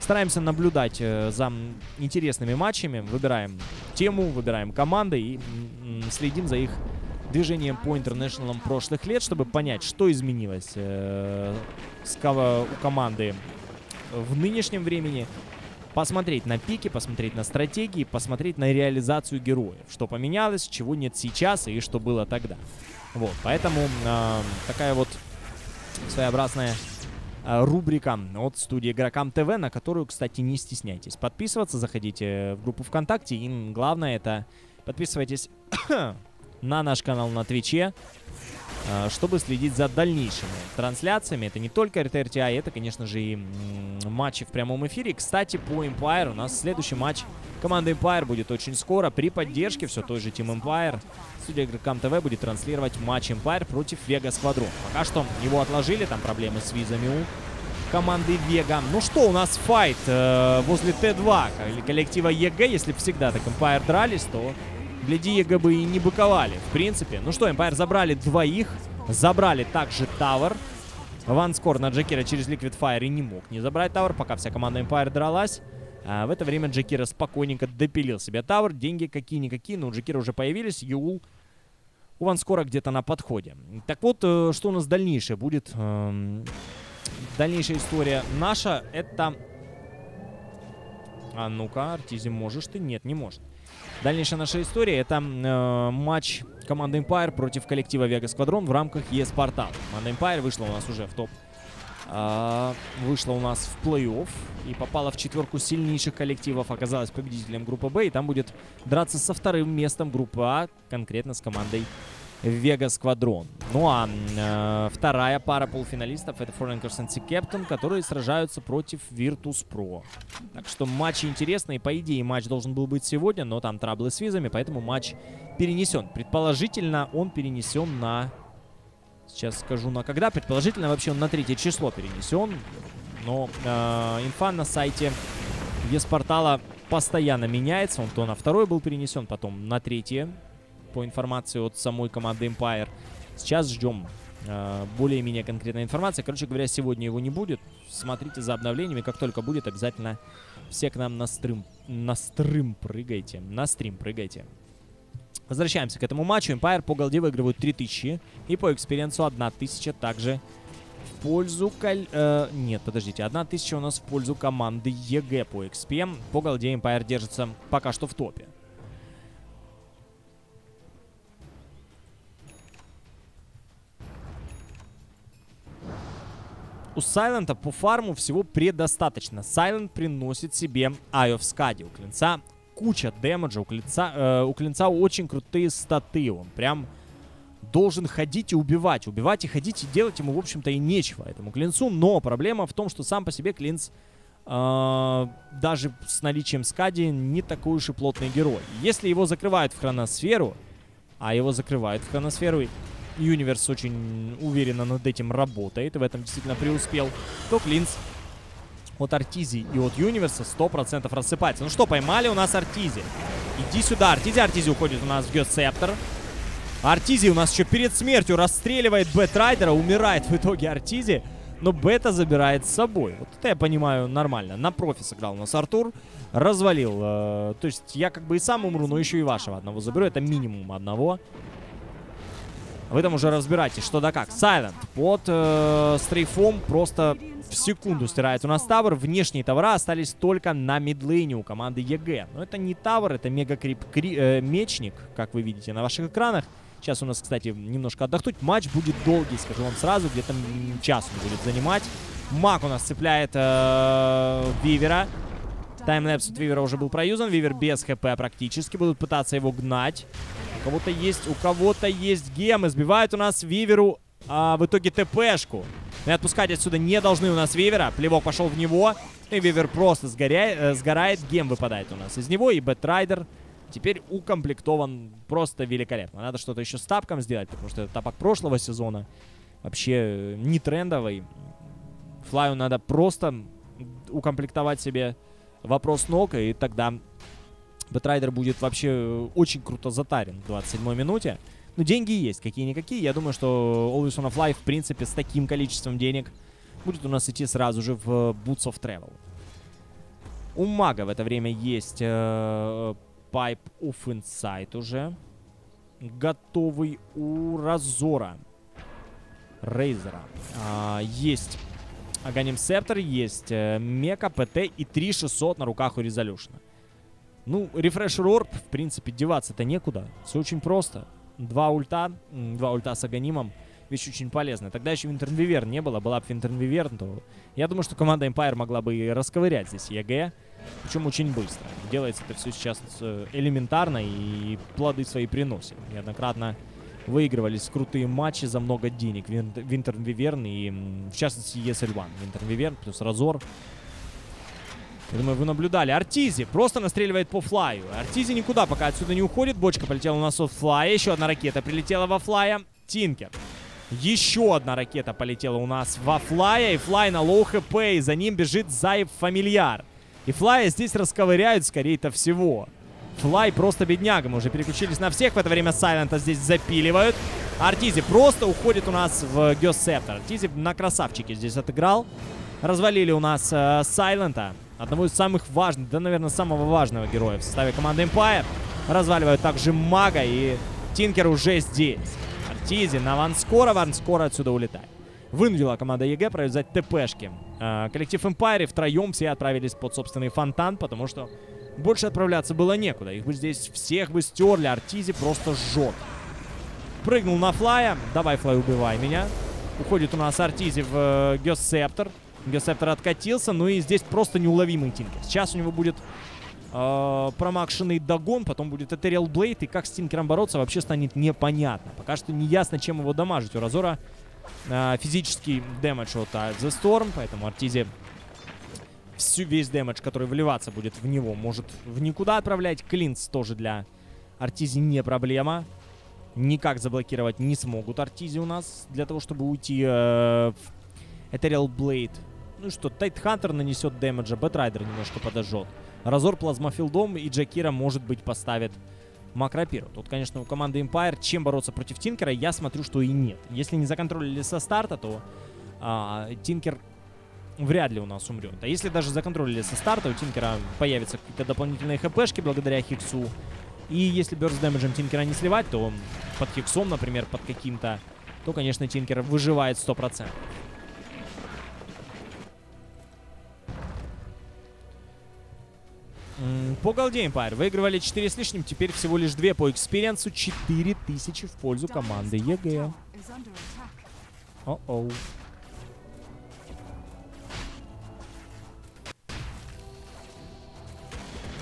Стараемся наблюдать э, за интересными матчами. Выбираем тему, выбираем команды и следим за их движением по интернешналам прошлых лет, чтобы понять, что изменилось э, с, у команды в нынешнем времени, посмотреть на пики, посмотреть на стратегии, посмотреть на реализацию героев. Что поменялось, чего нет сейчас и что было тогда. Вот, поэтому э, такая вот своеобразная рубрика от студии Игрокам ТВ, на которую, кстати, не стесняйтесь подписываться. Заходите в группу ВКонтакте. И главное это подписывайтесь на наш канал на Твиче. Э, чтобы следить за дальнейшими трансляциями. Это не только RTRTI, это, конечно же, и матчи в прямом эфире. Кстати, по Empire у нас следующий матч команды Empire будет очень скоро. При поддержке все той же Team Empire студия Игрокам ТВ будет транслировать матч Empire против Vega Squadron. Пока что его отложили, там проблемы с визами у команды Вега. Ну что, у нас файт э, возле Т2 коллектива EG. Если всегда так Empire дрались, то Гляди, EG бы и не быковали, в принципе. Ну что, Empire забрали двоих. Забрали также tower. Ванскор на Джекира через Liquid Fire и не мог не забрать tower, пока вся команда Empire дралась. А в это время Джекира спокойненько допилил себе tower. Деньги какие-никакие, но у Джекира уже появились. Eul у Ванскора где-то на подходе. Так вот, э, что у нас дальнейшее будет? Эм, дальнейшая история наша, это... А ну-ка, Артизи, можешь ты? Нет, не может. Дальнейшая наша история это э, матч команды Empire против коллектива Vega Squadron в рамках ES Portal. Команда Empire вышла у нас уже в топ. Э, вышла у нас в плей-офф и попала в четверку сильнейших коллективов. Оказалась победителем группы Б и там будет драться со вторым местом группы А, конкретно с командой Вега Сквадрон. Ну а э, вторая пара полуфиналистов это Foreigners and Captain, которые сражаются против Virtus Pro. Так что матч интересный. По идее, матч должен был быть сегодня, но там траблы с визами, поэтому матч перенесен. Предположительно, он перенесен на... Сейчас скажу на когда. Предположительно, вообще он на третье число перенесен. Но э, инфа на сайте Еспортала постоянно меняется. Он то на второй был перенесен, потом на третье по информации от самой команды Empire. Сейчас ждем э, более-менее конкретной информации. Короче говоря, сегодня его не будет. Смотрите за обновлениями. Как только будет, обязательно все к нам на стрим, на стрим прыгайте. На стрим прыгайте. Возвращаемся к этому матчу. Empire по голде выигрывают 3000. И по экспириенсу 1000 также в пользу... Каль... Э, нет, подождите. 1000 у нас в пользу команды EG по XP. По голде Empire держится пока что в топе. У Сайлента по фарму всего предостаточно. Сайлент приносит себе Eye of Skadi. У Клинца куча дэмэджа. У Клинца, э, у Клинца очень крутые статы. Он прям должен ходить и убивать. Убивать и ходить и делать ему, в общем-то, и нечего этому Клинцу. Но проблема в том, что сам по себе Клинц э, даже с наличием Скади не такой уж и плотный герой. Если его закрывают в хроносферу, а его закрывают в хроносферу, Юниверс очень уверенно над этим работает и в этом действительно преуспел, то Clinkz от Артизи и от Юниверса 100% рассыпается. Ну что, поймали у нас Артизи. Иди сюда. Артизи, Артизи уходит у нас в Ghost Scepter. Артизи у нас еще перед смертью расстреливает Бэтрайдера. Умирает в итоге Артизи. Но Бэта забирает с собой. Вот это я понимаю нормально. На профи сыграл у нас Артур. Развалил. Э, то есть я как бы и сам умру, но еще и вашего одного заберу. Это минимум одного. Вы там уже разбирайтесь, что да как. Сайлент под э, стрейфом просто в секунду стирает у нас tower. Внешние тавра остались только на мидлейне у команды EG. Но это не tower, это мега-крип э, мечник, как вы видите на ваших экранах. Сейчас у нас, кстати, немножко отдохнуть. Матч будет долгий, скажу вам сразу, где-то час он будет занимать. Маг у нас цепляет э, Вивера. Time Lapse от Вивера уже был проюзан. Вивер без хп практически. Будут пытаться его гнать. У кого-то есть, у кого-то есть гемы. Сбивают у нас Виверу а, в итоге ТПшку. И отпускать отсюда не должны у нас Вивера. Плевок пошел в него. И Вивер просто сгоря... э, сгорает. Гем выпадает у нас из него. И Бэтрайдер теперь укомплектован просто великолепно. Надо что-то еще с тапком сделать, потому что это тапок прошлого сезона. Вообще э, не трендовый. Флаю надо просто укомплектовать себе вопрос ног, и тогда Batrider будет вообще э, очень круто затарен в 27 минуте. Но деньги есть, какие-никакие. Я думаю, что Always on a Fly, в принципе, с таким количеством денег будет у нас идти сразу же в Boots of Travel. У Мага в это время есть э, Pipe of Insight уже. Готовый у Разора. Рейзера. А, есть Aghanim Scepter, есть э, Мека, ПТ и 3600 на руках у Резолюшна. Ну, Refresher Orb, в принципе, деваться-то некуда. Все очень просто. Два ульта, два ульта с аганимом. Вещь очень полезная. Тогда еще Winter Wyvern не было. Была бы Winter Wyvern, то... Я думаю, что команда Empire могла бы расковырять здесь EG. Причем очень быстро. Делается это все сейчас э, элементарно и плоды свои приносит. Неоднократно выигрывались крутые матчи за много денег. Winter Wyvern и, в частности, ESL1. Winter Wyvern плюс Разор. Я думаю, вы наблюдали. Артизи просто настреливает по флаю. Артизи никуда пока отсюда не уходит. Бочка полетела у нас от флая. Еще одна ракета прилетела во флая. Тинкер. Еще одна ракета полетела у нас во флая. И флай на low HP. И за ним бежит заев фамильяр. И флая здесь расковыряют, скорее-то всего. Флай просто бедняга. Мы уже переключились на всех. В это время Сайлента здесь запиливают. Артизи просто уходит у нас в Ghost Scepter. Артизи на красавчике здесь отыграл. Развалили у нас э, Сайлента одного из самых важных, да, наверное, самого важного героя в составе команды Empire. Разваливают также Мага, и Тинкер уже здесь. Артизи на Ванскора, Ванскора отсюда улетает. Вынудила команда EG провязать ТПшки. Э, коллектив Empire втроем все отправились под собственный фонтан, потому что больше отправляться было некуда. Их бы здесь всех бы стерли, Артизи просто жжет. Прыгнул на Флая. Давай, Флай, убивай меня. Уходит у нас Артизи в э. Гессептор откатился, ну и здесь просто неуловимый Тинкер. Сейчас у него будет э, промакшенный догон, потом будет Этериал Блейд, и как с Тинкером бороться вообще станет непонятно. Пока что не ясно, чем его дамажить. У Разора э, физический дэмэдж от The Storm, поэтому Артизи всю весь дэмэдж, который вливаться будет в него, может в никуда отправлять. Клинс тоже для Артизи не проблема. Никак заблокировать не смогут Артизи у нас для того, чтобы уйти э, в Ethereal Blade ну что, Тайтхантер нанесет дэмэджа, Batrider немножко подожжет. Разор Plasma Field ом и Джакира, может быть, поставит макропиру. Тут, конечно, у команды Empire чем бороться против Тинкера, я смотрю, что и нет. Если не законтролили со старта, то а, Тинкер вряд ли у нас умрет. А если даже законтролили со старта, у Тинкера появятся какие-то дополнительные хпшки благодаря Хиксу. И если burst damage м Тинкера не сливать, то под хиксом, например, под каким-то, то, конечно, Тинкер выживает 100%. По голде Empire выигрывали 4 с лишним, теперь всего лишь 2 по экспириенсу, 4000 в пользу команды EG. О-оу.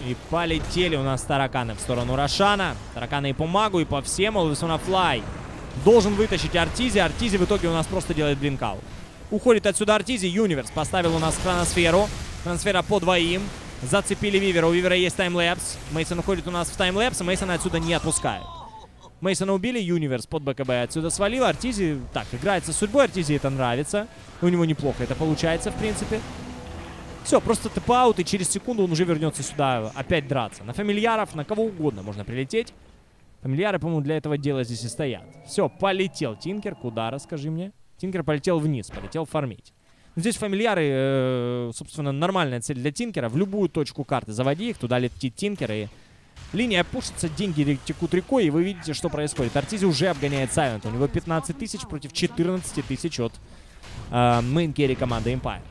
И полетели у нас тараканы в сторону Рошана. Тараканы и по магу, и по всем. AlwaysWannaFly должен вытащить Артизи. Артизи в итоге у нас просто делает blink out. Уходит отсюда Артизи. Юниверс поставил у нас хроносферу. Хроносфера по двоим. Зацепили Вивера. У Вивера есть Time Lapse. Мейсон уходит у нас в Time Lapse. Мейсона отсюда не отпускают. Мейсона убили. Юниверс под BKB отсюда свалил. Артизи так, играется с судьбой. Артизи это нравится. У него неплохо это получается, в принципе. Все, просто TP out, и через секунду он уже вернется сюда опять драться. На фамильяров, на кого угодно можно прилететь. Фамильяры, по-моему, для этого дела здесь и стоят. Все, полетел Тинкер. Куда, расскажи мне? Тинкер полетел вниз, полетел фармить. Здесь фамильяры, э, собственно, нормальная цель для Тинкера. В любую точку карты заводи их, туда летит Тинкер, и линия пушится, деньги текут рекой, и вы видите, что происходит. Артизи уже обгоняет Сайлент. У него 15 тысяч против 14 тысяч от э, main carry команды Empire.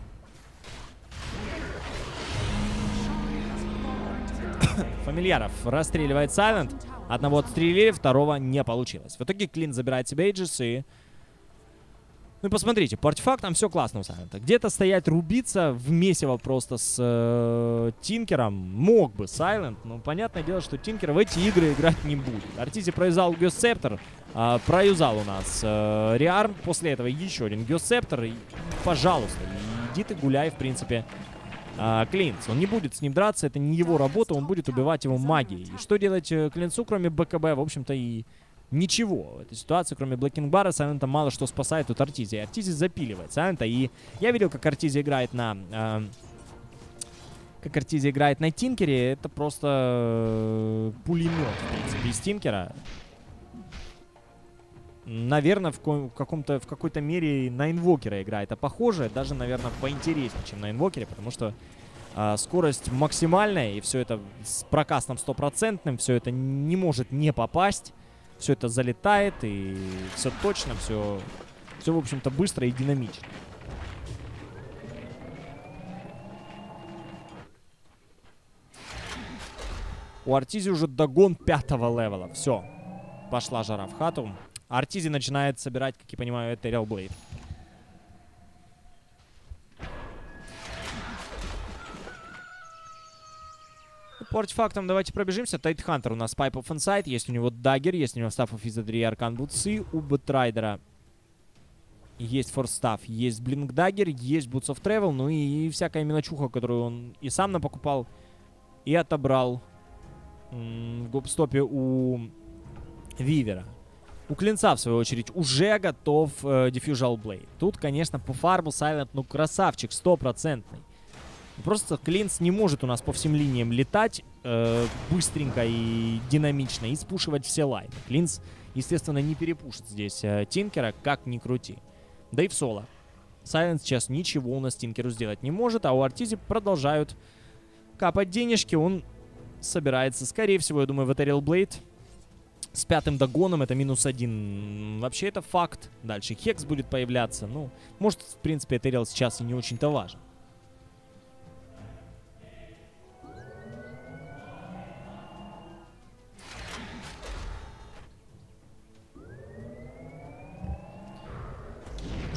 Фамильяров расстреливает Сайлент. Одного отстрелили, второго не получилось. В итоге Клин забирает себе Aegis и... Ну и посмотрите, по артефактам все классно у Сайлента. Где-то стоять, рубиться в месиво просто с э, Тинкером мог бы Сайлент. Но понятное дело, что Тинкер в эти игры играть не будет. Артизи произвел Ghost Scepter, э, проюзал у нас э. После этого еще один Геосцептор. И, пожалуйста, иди ты гуляй, в принципе, а, Клинц. Он не будет с ним драться, это не его работа, он будет убивать его магией. И что делать э, Клинцу, кроме БКБ, в общем-то, и ничего. В этой ситуации, кроме Блэкинг-бара, Сайлента мало что спасает от Артизи. Артизи запиливает Сайлента, и я видел, как Артизи играет на... Э, как Артизи играет на Тинкере, это просто э, пулемет, в принципе, из Тинкера наверное, в каком-то, в какой-то мере на инвокера играет. А похоже, даже, наверное, поинтереснее, чем на инвокере, потому что а, скорость максимальная, и все это с прокастом стопроцентным, все это не может не попасть, все это залетает, и все точно, все, все в общем-то, быстро и динамично. У Артизи уже догон пятого левела. Все. Пошла жара в хату. Артизи начинает собирать, как я понимаю, Ethereal Blade. По артефактам давайте пробежимся. Тайтхантер у нас Pipe of Insight. Есть у него Даггер, есть у него Staff of Wizardry Arcane Boots ы. У Бэтрайдера есть Force Staff, есть Blink Dagger, есть Boots of Travel, ну и, и всякая мелочуха, которую он и сам напокупал, и отобрал в гопстопе у Вивера. У Клинца, в свою очередь, уже готов э, Diffusal Blade. Тут, конечно, по фарбу Silent, ну, красавчик, стопроцентный. Просто Клинц не может у нас по всем линиям летать э, быстренько и динамично и спушивать все лайны. Клинц, естественно, не перепушит здесь э, Тинкера, как ни крути. Да и в соло. Сайленс сейчас ничего у нас Тинкеру сделать не может, а у Артизи продолжают капать денежки. Он собирается, скорее всего, я думаю, в Ethereal Blade с пятым догоном это минус один. Вообще это факт. Дальше Hex будет появляться. Ну, может, в принципе, Ethereal сейчас и не очень-то важен.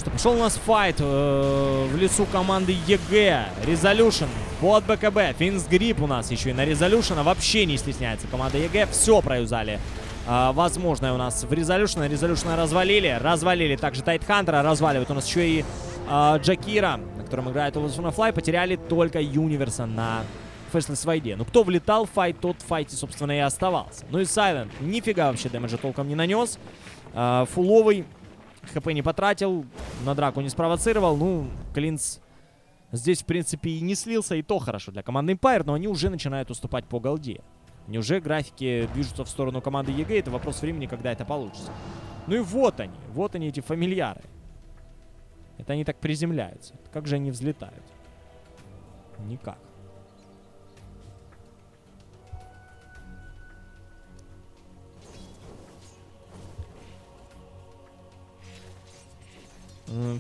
Что, пошел у нас fight э, в лесу команды EG. Резолюшн под BKB. Fiend's Grip у нас еще и на Резолюшена. Вообще не стесняется команда EG. Все проюзали а, возможное у нас в Резолюшна. Резолюшна развалили. Развалили также Тайтхантера. Разваливают у нас еще и а, Джакира, на котором играет AlwaysWannaFly. Потеряли только Юниверса на Faceless Void е. Ну, кто влетал в fight, тот в файте, собственно, и оставался. Ну и Сайлент нифига вообще дэмэджа толком не нанес. А, фуловый. ХП не потратил. На драку не спровоцировал. Ну, Клинс здесь, в принципе, и не слился. И то хорошо для команды Empire, но они уже начинают уступать по голде. Неужели графики движутся в сторону команды EG? Это вопрос времени, когда это получится. Ну и вот они. Вот они, эти фамильяры. Это они так приземляются. Как же они взлетают? Никак.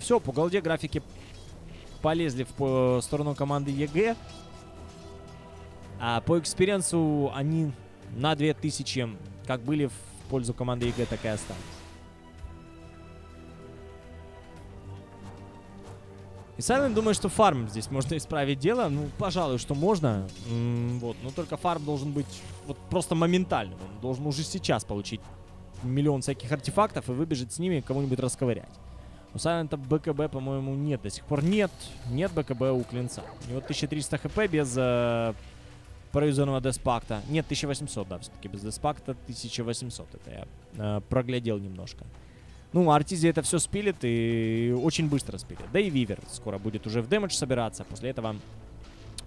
Все, по голде графики полезли в сторону команды EG. А по экспириенсу они на 2000 как были в пользу команды EG, так и остались. И Сайлент думает, что фарм здесь можно исправить дело. Ну, пожалуй, что можно. М -м вот. Но только фарм должен быть вот просто моментальным. Он должен уже сейчас получить миллион всяких артефактов и выбежать с ними кого-нибудь расковырять. У Сайлента БКБ, по-моему, нет до сих пор. Нет, нет БКБ у Клинца. У него 1300 хп без э, произведенного деспакта. Нет, 1800, да, все-таки без деспакта 1800. Это я э, проглядел немножко. Ну, Артизи это все спилит и очень быстро спилит. Да и Вивер скоро будет уже в дэмэдж собираться. После этого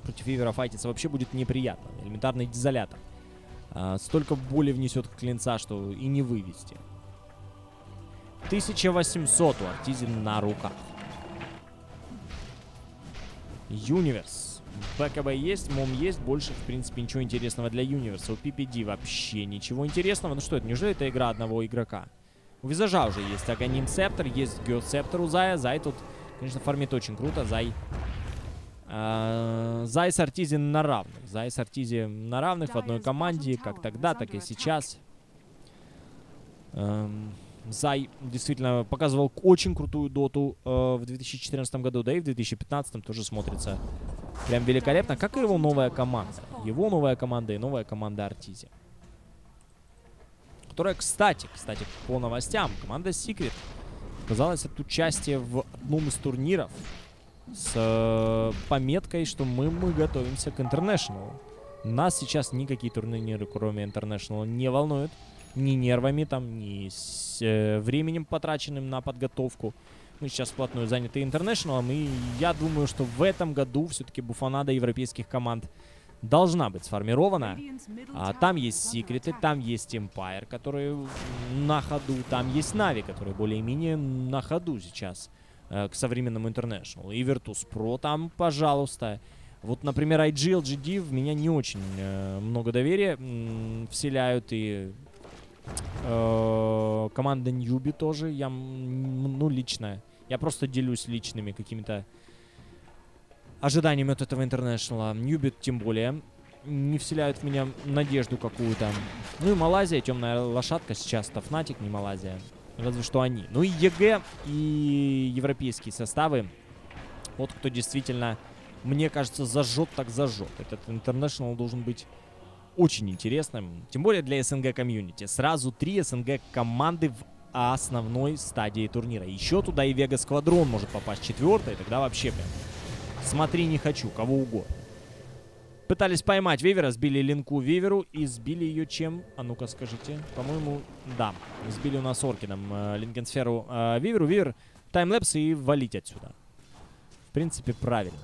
против Вивера файтиться вообще будет неприятно. Элементарный дизолятор. А, столько боли внесет клинца, что и не вывести. 1800 у Артизи на руках. Юниверс. БКБ есть, МОМ есть, больше, в принципе, ничего интересного для Юниверса. У PPD вообще ничего интересного. Ну что это, неужели это игра одного игрока? У Визажа уже есть Аганим Септор, есть Гео Септор у Зая. Зай тут, конечно, фармит очень круто. Зай... Э, Зай с Артизи на равных. Зай с Артизи на равных в одной команде, как тогда, так и сейчас. Эм, Зай действительно показывал очень крутую доту э, в 2014 году, да и в 2015 тоже смотрится прям великолепно, как и его новая команда. Его новая команда и новая команда Артизи которая, кстати, кстати, по новостям, команда Secret оказалась от участия в одном из турниров с э, пометкой, что мы, мы готовимся к International. Нас сейчас никакие турниры, кроме International, не волнуют. Ни нервами, там, ни с, э, временем, потраченным на подготовку. Мы сейчас вплотную заняты International, и я думаю, что в этом году все-таки буфанада европейских команд должна быть сформирована. А, там есть секреты, там есть Empire, которые на ходу, там есть Нави, которые более-менее на ходу сейчас э, к современному International. И Virtus Pro там, пожалуйста. Вот, например, IG, LGD в меня не очень э, много доверия вселяют. И э, команда Ньюби тоже. Я, ну, лично. Я просто делюсь личными какими-то ожиданиями от этого интернешнла. Ньюбит тем более не вселяют в меня надежду какую-то. Ну и Малайзия, темная лошадка сейчас, та Fnatic, не Малайзия. Разве что они. Ну и EG и европейские составы. Вот кто действительно, мне кажется, зажжет так зажжет. Этот International должен быть очень интересным. Тем более для СНГ комьюнити. Сразу три СНГ команды в основной стадии турнира. Еще туда и Vega Squadron может попасть четвертой, тогда вообще прям Смотри, не хочу, кого угодно. Пытались поймать Вивера, сбили линку Виверу и сбили ее чем? А ну-ка скажите. По-моему, да. Сбили у нас Оркином э, линкенсферу э, Виверу. Вивер таймлэпс и валить отсюда. В принципе, правильно.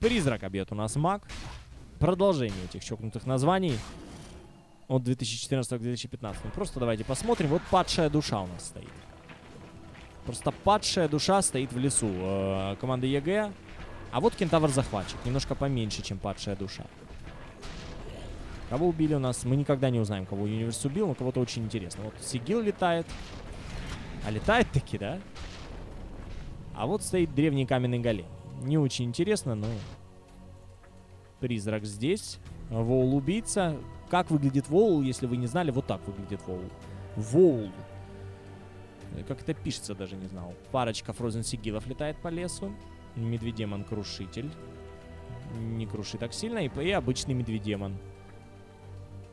Призрака бьет у нас маг. Продолжение этих чокнутых названий от 2014 к 2015. Ну, просто давайте посмотрим. Вот падшая душа у нас стоит. Просто падшая душа стоит в лесу э, команды EG. А вот кентавр-захватчик. Немножко поменьше, чем падшая душа. Кого убили у нас? Мы никогда не узнаем, кого Universe убил, но кого-то очень интересно. Вот Сигил летает. А летает таки, да? А вот стоит древний каменный голем. Не очень интересно, но... Призрак здесь. Воул-убийца. Как выглядит Воул, если вы не знали, вот так выглядит Воул. Воул. Как это пишется, даже не знал. Парочка Фрозен Сигилов летает по лесу. Медведемон Крушитель. Не крушит так сильно. И, и обычный Медведемон.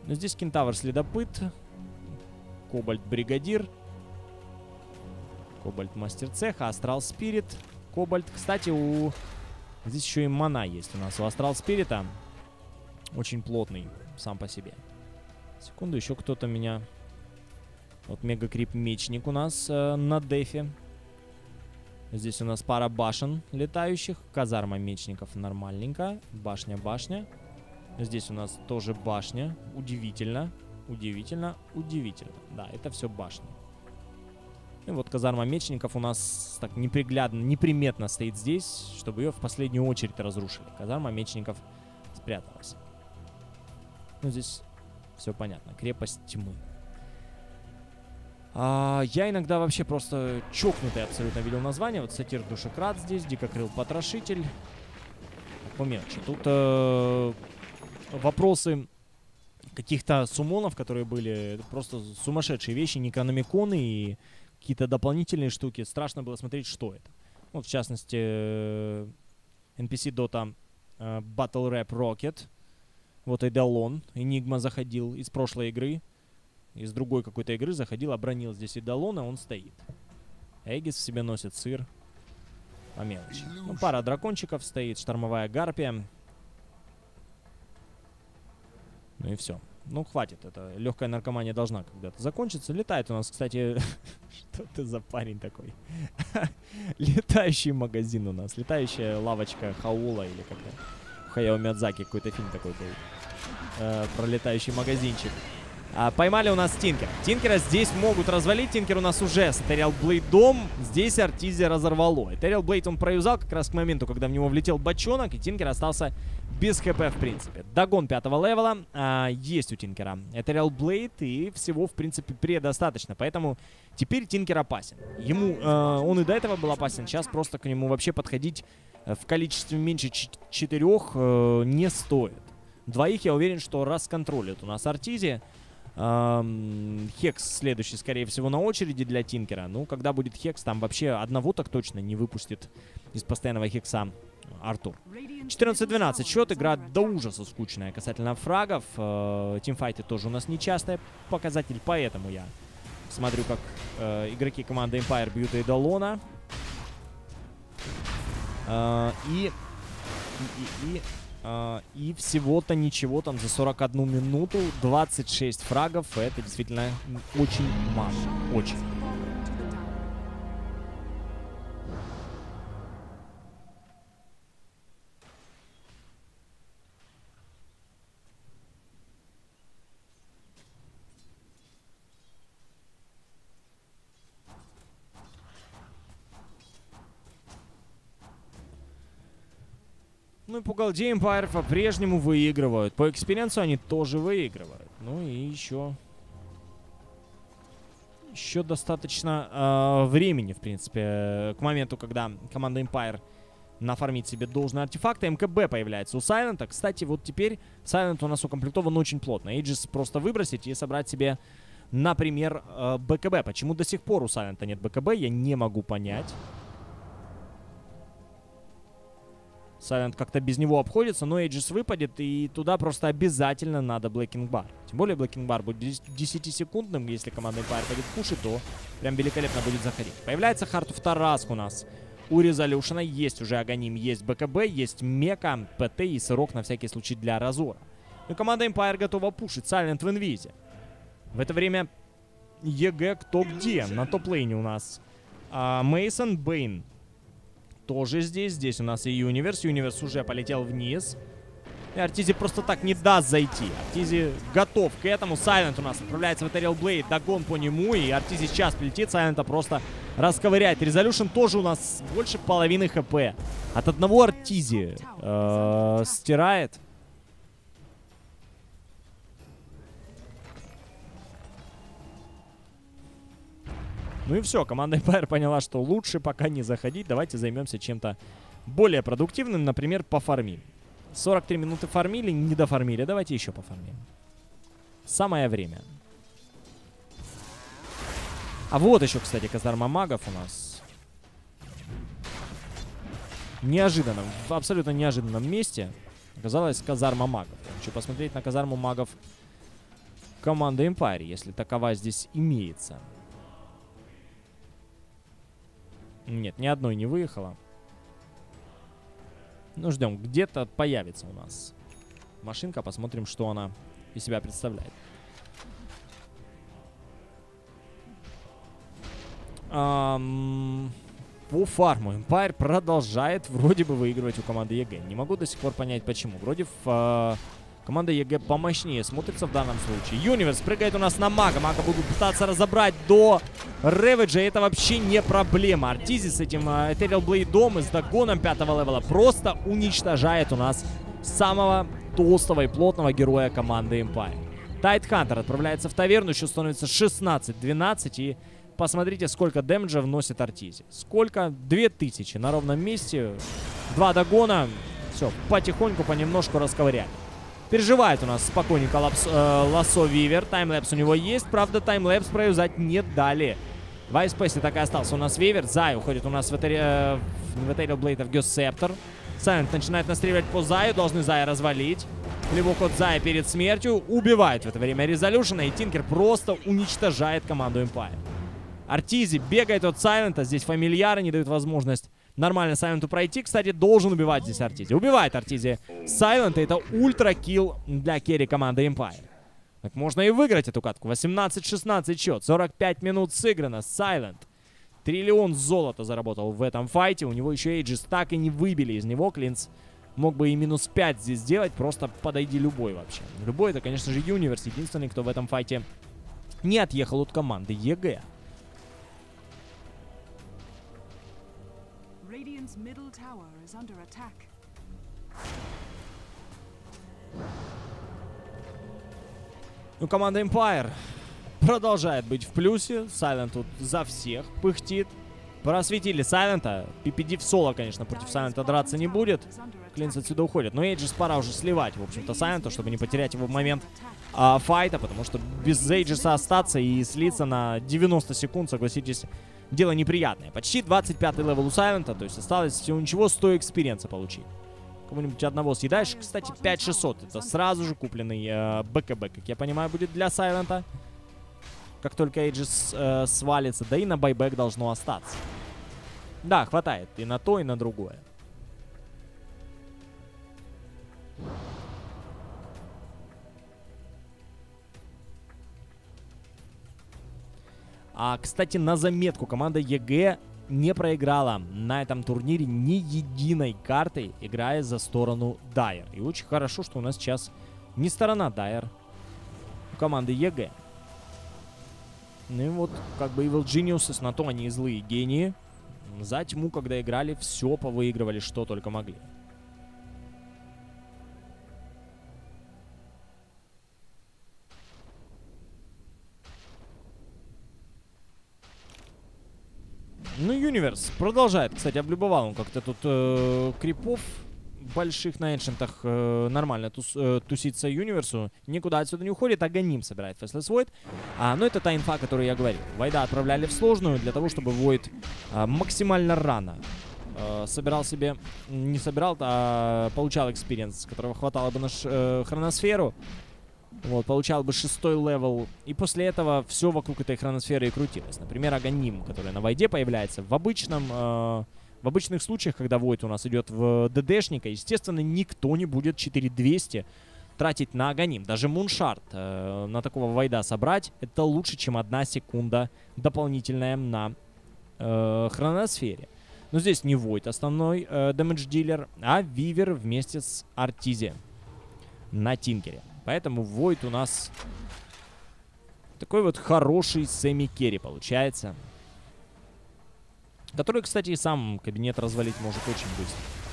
Но здесь Кентавр Следопыт. Кобальт Бригадир. Кобальт Мастер Цеха. Астрал Спирит. Кобальт. Кстати, у... Здесь еще и мана есть у нас. У Астрал Спирита. Очень плотный сам по себе. Секунду, еще кто-то меня вот мегакрип мечник у нас э, на дефе. Здесь у нас пара башен летающих. Казарма мечников нормальненько. Башня-башня. Здесь у нас тоже башня. Удивительно. Удивительно. Удивительно. Да, это все башни. И вот казарма мечников у нас так неприглядно, неприметно стоит здесь, чтобы ее в последнюю очередь разрушили. Казарма мечников спряталась. Ну, здесь все понятно. Крепость тьмы. А, я иногда вообще просто чокнутый абсолютно видел название. Вот сатир Душекрат здесь, Дикокрыл Потрошитель. По мелочи. Тут э, вопросы каких-то сумонов, которые были просто сумасшедшие вещи, некономиконы и какие-то дополнительные штуки. Страшно было смотреть, что это. Вот, в частности, э, NPC Dota э, Battle Rap Rocket. Вот Эдалон. Энигма заходил из прошлой игры из другой какой-то игры заходил, обронил здесь Идолона, он стоит. Эгис в себе носит сыр. По мелочи. Ну, пара дракончиков стоит, штормовая гарпия. Ну и все. Ну, хватит. Это легкая наркомания должна когда-то закончиться. Летает у нас, кстати... Что ты за парень такой? Летающий магазин у нас. Летающая лавочка Хаула или как-то. Хаяо Мядзаки какой-то фильм такой был. Э, про летающий магазинчик. А, поймали у нас Тинкер. Тинкера здесь могут развалить. Тинкер у нас уже с Ethereal Blade 'ом. Здесь Артизия разорвало. Ethereal Blade он проюзал как раз к моменту, когда в него влетел бочонок. И Тинкер остался без хп в принципе. Dagon пятого левела а, есть у Тинкера. Ethereal Blade и всего в принципе предостаточно. Поэтому теперь Тинкер опасен. Ему, а, он и до этого был опасен. Сейчас просто к нему вообще подходить э, в количестве меньше четырех а, не стоит. Двоих я уверен, что расконтролит у нас Артизия. Хекс следующий, скорее всего, на очереди для Тинкера. Ну, когда будет Хекс, там вообще одного так точно не выпустит из постоянного Хекса Артур. 14-12 счет. Игра до ужаса скучная касательно фрагов. Э, тимфайты тоже у нас нечастый показатель, поэтому я смотрю, как э, игроки команды Empire бьют Эйдолона. Э, и, и, и, и а, и всего-то ничего там за 41 минуту 26 фрагов. Это действительно очень мало. Очень. Ну и по голде Empire по-прежнему выигрывают. По экспириенсу они тоже выигрывают. Ну и еще... Еще достаточно э, времени, в принципе, к моменту, когда команда Empire нафармит себе должные артефакты. МКБ появляется у Сайлента. Кстати, вот теперь Сайлент у нас укомплектован очень плотно. Aegis просто выбросить и собрать себе, например, э, BKB. Почему до сих пор у Сайлента нет BKB, я не могу понять. Сайлент как-то без него обходится, но Aegis выпадет, и туда просто обязательно надо Black King Bar. Тем более Black King Bar будет 10-секундным, если команда Empire пойдет пушить, то прям великолепно будет заходить. Появляется of Tarrasque у нас. У Резолюшена есть уже Аганим, есть BKB, есть Мека, ПТ и Сырок на всякий случай для Разора. И команда Empire готова пушить. Сайлент в инвизе. В это время EG кто где. На топ-лейне у нас Мейсон, а, Бейн, тоже здесь. Здесь у нас и Юниверс. Юниверс уже полетел вниз. И Артизи просто так не даст зайти. Артизи готов к этому. Сайлент у нас отправляется в Этериал Блейд. Догон по нему. И Артизи сейчас прилетит. Сайлента просто расковыряет. Резолюшн тоже у нас больше половины хп. От одного Артизи э, стирает. Ну и все, команда Empire поняла, что лучше пока не заходить. Давайте займемся чем-то более продуктивным, например, пофармим. 43 минуты фармили, не дофармили. Давайте еще пофармим. Самое время. А вот еще, кстати, казарма магов у нас. Неожиданно, в абсолютно неожиданном месте оказалась казарма магов. Хочу посмотреть на казарму магов команды Empire, если такова здесь имеется. Нет, ни одной не выехала. Ну, ждем. Где-то появится у нас машинка. Посмотрим, что она из себя представляет. Эм, по фарму Empire продолжает вроде бы выигрывать у команды EG. Не могу до сих пор понять, почему. Вроде в э, Команда EG помощнее смотрится в данном случае. Universe прыгает у нас на мага. Мага будут пытаться разобрать до Рэвиджа. Это вообще не проблема. Артизи с этим Ethereal Blade 'ом и с Dagon 'ом пятого левела просто уничтожает у нас самого толстого и плотного героя команды Empire. Тайт Хантер отправляется в таверну, еще становится 16-12. И посмотрите, сколько дэмэджа вносит Артизи. Сколько? 2000 на ровном месте. Два догона. Все, потихоньку, понемножку расковыряли. Переживает у нас спокойненько лапс, э, Лассо Вивер. Таймлэпс у него есть. Правда, таймлэпс провязать не дали. В Айспейсе так и остался у нас Вивер. Зай уходит у нас в, Этери... э, в Блейд в Гессептор. Сайлент начинает настреливать по Заю. Должны Зая развалить. Плевок от Зая перед смертью. Убивает в это время Резолюшена. И Тинкер просто уничтожает команду Empire. Артизи бегает от Сайлента. Здесь фамильяры не дают возможность нормально Сайленту пройти. Кстати, должен убивать здесь Артизи. Убивает Артизи Сайлента. Это ultra-kill для керри команды Empire. Так можно и выиграть эту катку. 18-16 счет. 45 минут сыграно. Сайлент. Триллион золота заработал в этом файте. У него еще Aegis так и не выбили из него. Клинс мог бы и минус 5 здесь сделать. Просто подойди любой вообще. Любой это, конечно же, Universe. Единственный, кто в этом файте не отъехал от команды EG. Radiant's middle tower is under attack. Ну, команда Empire продолжает быть в плюсе. Сайлент тут за всех пыхтит. Просветили Сайлента. PPD в соло, конечно, против Сайлента драться не будет. Клинс отсюда уходит. Но Эйджис пора уже сливать, в общем-то, Сайлента, чтобы не потерять его в момент а, файта, потому что без Эйджиса остаться и слиться на 90 секунд, согласитесь, дело неприятное. Почти 25 левел у Сайлента, то есть осталось всего ничего 100 экспириенса получить. Кому-нибудь одного съедаешь. Кстати, 5600. Это сразу же купленный э, BKB, как я понимаю, будет для Сайлента. Как только Aegis э, свалится. Да и на байбек должно остаться. Да, хватает и на то, и на другое. А, кстати, на заметку, команда EG не проиграла на этом турнире ни единой картой, играя за сторону Dire. И очень хорошо, что у нас сейчас не сторона Dire у команды EG. Ну и вот, как бы Evil Geniuses, на то они и злые гении. За тьму, когда играли, все повыигрывали, что только могли. Ну, Юниверс продолжает. Кстати, облюбовал он как-то тут э, крипов больших на ancient'ах э, нормально тус, э, тусится Юниверсу. Никуда отсюда не уходит. Аганим собирает Faceless Void. А, ну, это та инфа, которую я говорил. Войда отправляли в сложную для того, чтобы Войд э, максимально рано э, собирал себе... Не собирал, а получал experience, которого хватало бы на э, хроносферу. Вот, получал бы шестой level. И после этого все вокруг этой хроносферы и крутилось. Например, Аганим, который на Войде появляется. В обычном... Э, в обычных случаях, когда Войд у нас идет в ДДшника, естественно, никто не будет 4200 тратить на Аганим. Даже Муншарт э, на такого Войда собрать, это лучше, чем одна секунда дополнительная на э, хроносфере. Но здесь не Войд основной э, дэмэдж-дилер, а Вивер вместе с Артизи на Тинкере. Поэтому Войд у нас такой вот хороший семи-керри получается. Который, кстати, и сам кабинет развалить может очень быстро.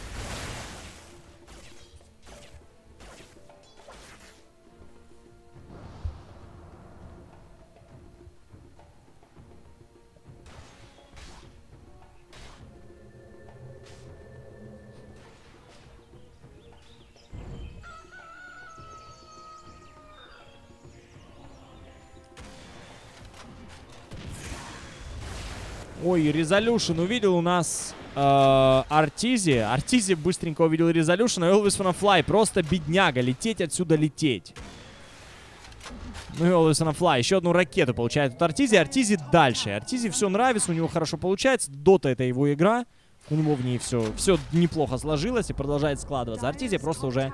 Ой, Resolution увидел у нас э, Артизи. Артизи быстренько увидел Resolution, Always Wanna Fly. Просто бедняга. Лететь отсюда, лететь. Ну и Wanna Fly. Еще одну ракету получает тут Артизи. Артизи дальше. Артизи все нравится, у него хорошо получается. Дота это его игра. У него в ней все, все неплохо сложилось и продолжает складываться. Артизи просто уже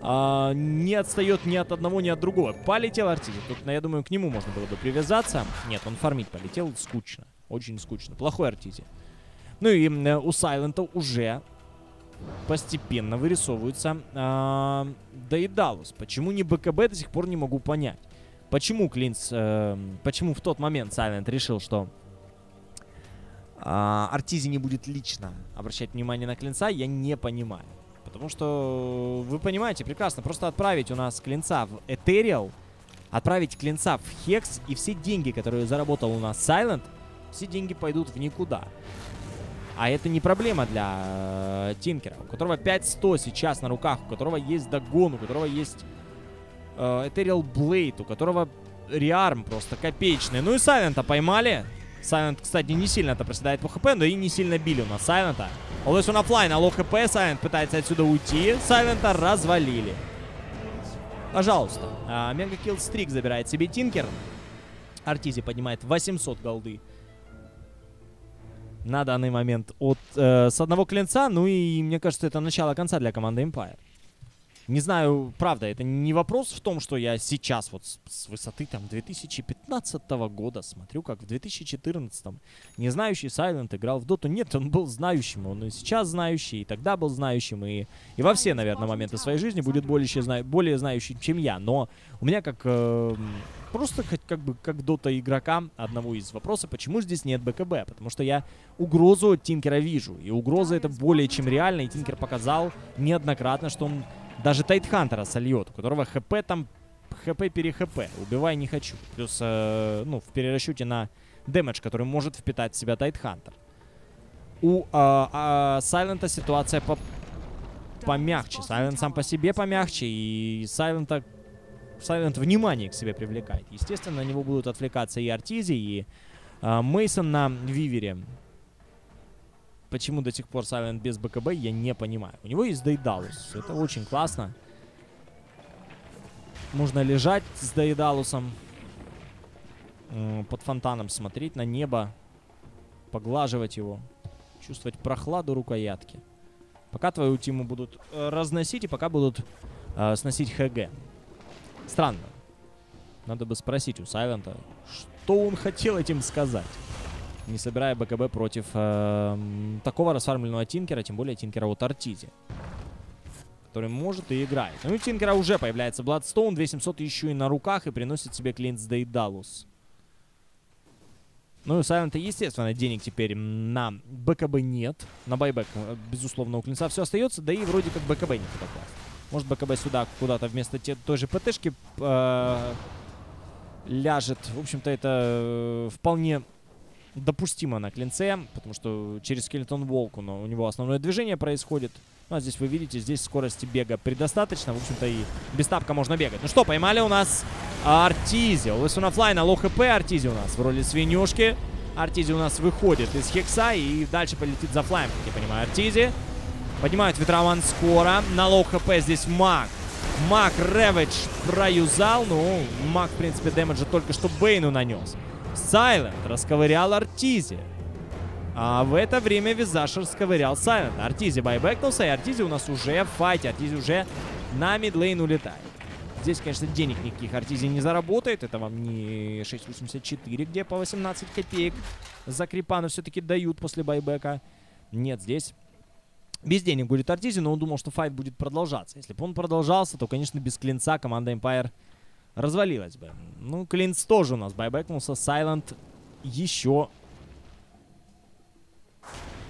а, не отстает ни от одного, ни от другого. Полетел Артизи. Тут, я думаю, к нему можно было бы привязаться. Нет, он фармить полетел. Скучно. Очень скучно. Плохой Артизи. Ну и у Сайлента уже постепенно вырисовывается э, Дейдалус. Почему не БКБ, до сих пор не могу понять. Почему Клинс, э, почему в тот момент Сайлент решил, что э, Артизи не будет лично обращать внимание на Клинца, я не понимаю. Потому что вы понимаете прекрасно, просто отправить у нас Клинца в Этериал отправить клинца в Хекс, и все деньги, которые заработал у нас Сайлент, все деньги пойдут в никуда. А это не проблема для э, Тинкера, у которого 5100 сейчас на руках, у которого есть Дагон, у которого есть э, Ethereal Blade, у которого Реарм просто копеечный. Ну и Сайлента поймали. Сайлент, кстати, не сильно это проседает по хп, но и не сильно били у нас Сайлента. Always on offline, алло хп, Сайлент пытается отсюда уйти. Сайлента развалили. Пожалуйста. А, Мега Килл Стрик забирает себе Тинкер. Артизи поднимает 800 голды на данный момент от э, с одного клинца. Ну и мне кажется, это начало конца для команды Empire. Не знаю, правда, это не вопрос в том, что я сейчас вот с, с высоты там 2015 года смотрю, как в 2014 не знающий Сайлент играл в доту. Нет, он был знающим, он и сейчас знающий, и тогда был знающим, и, и во все, наверное, моменты своей жизни будет более, зна более знающий, чем я. Но у меня как э, просто хоть как бы как дота игрока одного из вопросов, почему здесь нет БКБ? Потому что я угрозу Тинкера вижу, и угроза это более чем реально, и Тинкер показал неоднократно, что он даже Тайтхантера сольет, у которого хп там хп-перехп. Убивай не хочу. Плюс, э, ну, в перерасчете на дэмэдж, который может впитать в себя Тайтхантер. У э, э, Сайлента ситуация по помягче. Сайлент сам по себе помягче, и Сайлента Сайлент внимание к себе привлекает. Естественно, на него будут отвлекаться и Артизи, и э, Мейсон на Вивере. Почему до сих пор Сайлент без БКБ, я не понимаю. У него есть Дейдалус. Это очень классно. Можно лежать с Дейдалусом. Под фонтаном смотреть на небо. Поглаживать его. Чувствовать прохладу рукоятки. Пока твою тиму будут э, разносить и пока будут э, сносить ХГ. Странно. Надо бы спросить у Сайлента, что он хотел этим сказать не собирая БКБ против э, такого расфармленного Тинкера, тем более Тинкера от Артизи. Который может и играет. Ну и Тинкера уже появляется Бладстоун, 2700 еще и на руках и приносит себе Клинс Дейдалус. Ну и у Сайлента, естественно, денег теперь на БКБ нет. На байбек, э, безусловно, у Клинца все остается. Да и вроде как БКБ не туда. Может БКБ сюда куда-то вместо те, той же ПТшки э, ляжет. В общем-то, это э, вполне допустимо на клинце, потому что через скелетон волку, но у него основное движение происходит. Ну, а здесь вы видите, здесь скорости бега предостаточно. В общем-то, и без тапка можно бегать. Ну что, поймали у нас Артизи. Лысун оффлайн, алло хп. Артизи у нас в роли свинюшки. Артизи у нас выходит из хекса и дальше полетит за флайм, как я понимаю. Артизи. Поднимают ветрован скоро. На лоу хп здесь маг. Маг Рэвидж проюзал. Ну, маг, в принципе, дэмэджа только что Бейну нанес. Сайлент расковырял Артизи. А в это время Визаж расковырял Сайлент. Артизи байбекнулся, и Артизи у нас уже в файте. Артизи уже на мидлейн улетает. Здесь, конечно, денег никаких Артизи не заработает. Это вам не 6.84, где по 18 копеек за крипана все-таки дают после байбека. Нет, здесь без денег будет Артизи, но он думал, что файт будет продолжаться. Если бы он продолжался, то, конечно, без клинца команда Empire развалилась бы. Ну, Клинц тоже у нас байбекнулся. Сайлент еще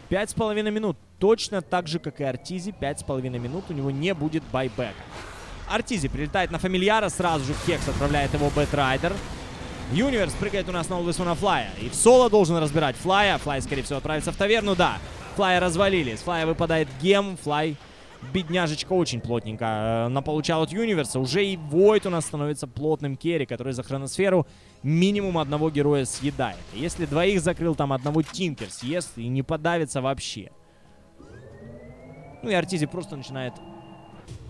пять с половиной минут. Точно так же, как и Артизи, пять с половиной минут у него не будет байбека. Артизи прилетает на фамильяра, сразу же в отправляет его Бэтрайдер. Юниверс прыгает у нас на AlwaysWanna Флая. И в соло должен разбирать Флая. Флай, скорее всего, отправится в таверну, да. Флая развалили. С Флая выпадает гем. Флай бедняжечка очень плотненько э, наполучал от Юниверса. Уже и Войд у нас становится плотным керри, который за хроносферу минимум одного героя съедает. Если двоих закрыл, там одного Тинкер съест и не подавится вообще. Ну и Артизи просто начинает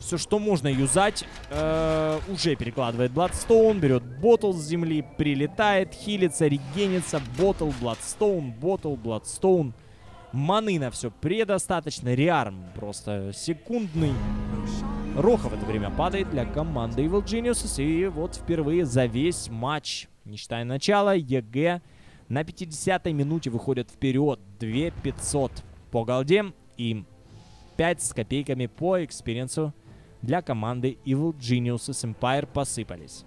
все, что можно юзать, э, уже перекладывает Bloodstone, берет bottle с земли, прилетает, хилится, регенится, bottle, Bloodstone, bottle, Bloodstone. Маны на все предостаточно. Rearm просто секундный. Роха в это время падает для команды Evil Geniuses. И вот впервые за весь матч, не считая начала, EG на 50-й минуте выходят вперед. 2500 по голде и 5 с копейками по экспириенсу для команды Evil Geniuses. Empire посыпались.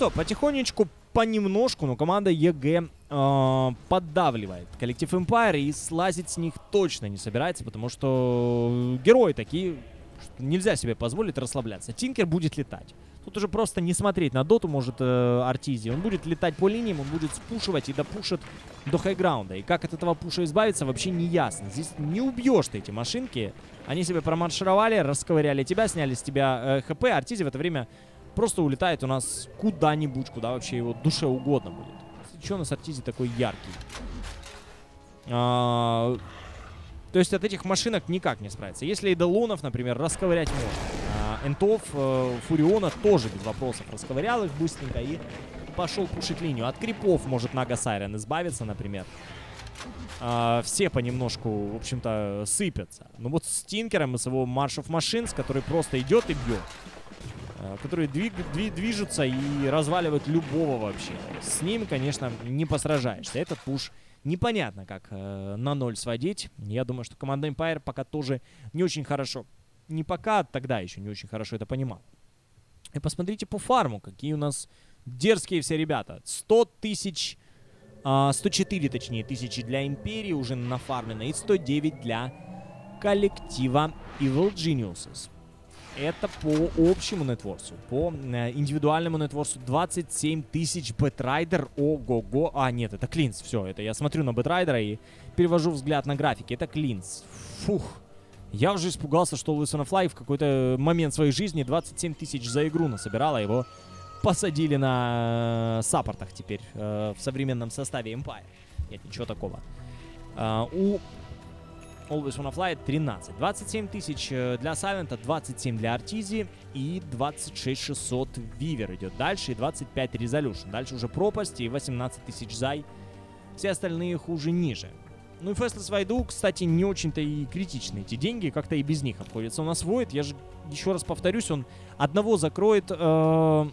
Что, потихонечку, понемножку, но команда EG э, поддавливает коллектив Empire и слазить с них точно не собирается, потому что герои такие, что нельзя себе позволить расслабляться. Тинкер будет летать. Тут уже просто не смотреть на доту может э, Артизи. Он будет летать по линиям, он будет спушивать и допушит до хайграунда. И как от этого пуша избавиться, вообще не ясно. Здесь не убьешь ты эти машинки. Они себе промаршировали, расковыряли тебя, сняли с тебя э, ХП. Артизи в это время просто улетает у нас куда-нибудь, куда вообще его душе угодно будет. Что у нас Артизи такой яркий? А, то есть от этих машинок никак не справиться. Если Эдалонов, например, расковырять можно. Энтов, э, Фуриона тоже без вопросов расковырял их быстренько и пошел пушить линию. От крипов может Нага Сайрен избавиться, например. Uh, все понемножку, в общем-то, сыпятся. Ну вот с Тинкером и с его маршев Машинс, который просто идет и бьет. Uh, который двиг, двиг, движется и разваливает любого вообще. С ним, конечно, не посражаешься. Этот пуш непонятно, как uh, на ноль сводить. Я думаю, что команда Empire пока тоже не очень хорошо не пока, тогда еще не очень хорошо это понимал. И посмотрите по фарму, какие у нас дерзкие все ребята. 100 тысяч, а, 104 точнее тысячи для Империи уже нафармлено и 109 для коллектива Evil Geniuses. Это по общему нетворсу. По э, индивидуальному нетворсу 27 тысяч Бэтрайдер. Ого-го. А, нет, это Clinkz. Все, это я смотрю на Бэтрайдера и перевожу взгляд на графики. Это Clinkz. Фух. Я уже испугался, что AlwaysWannaFly в какой-то момент своей жизни 27 тысяч за игру насобирала. Его посадили на э, саппортах теперь э, в современном составе Empire. Нет, ничего такого. Э, у Always Wanna Fly 13. 27 тысяч э, для Сайлента, 27 для Артизи и 26 600 Вивер идет дальше и 25 Resolution. Дальше уже пропасть и 18 тысяч Зай. Все остальные хуже ниже. Ну и Фестлес Вайду, кстати, не очень-то и критичны эти деньги, как-то и без них обходятся. У нас Void, я же еще раз повторюсь, он одного закроет э, в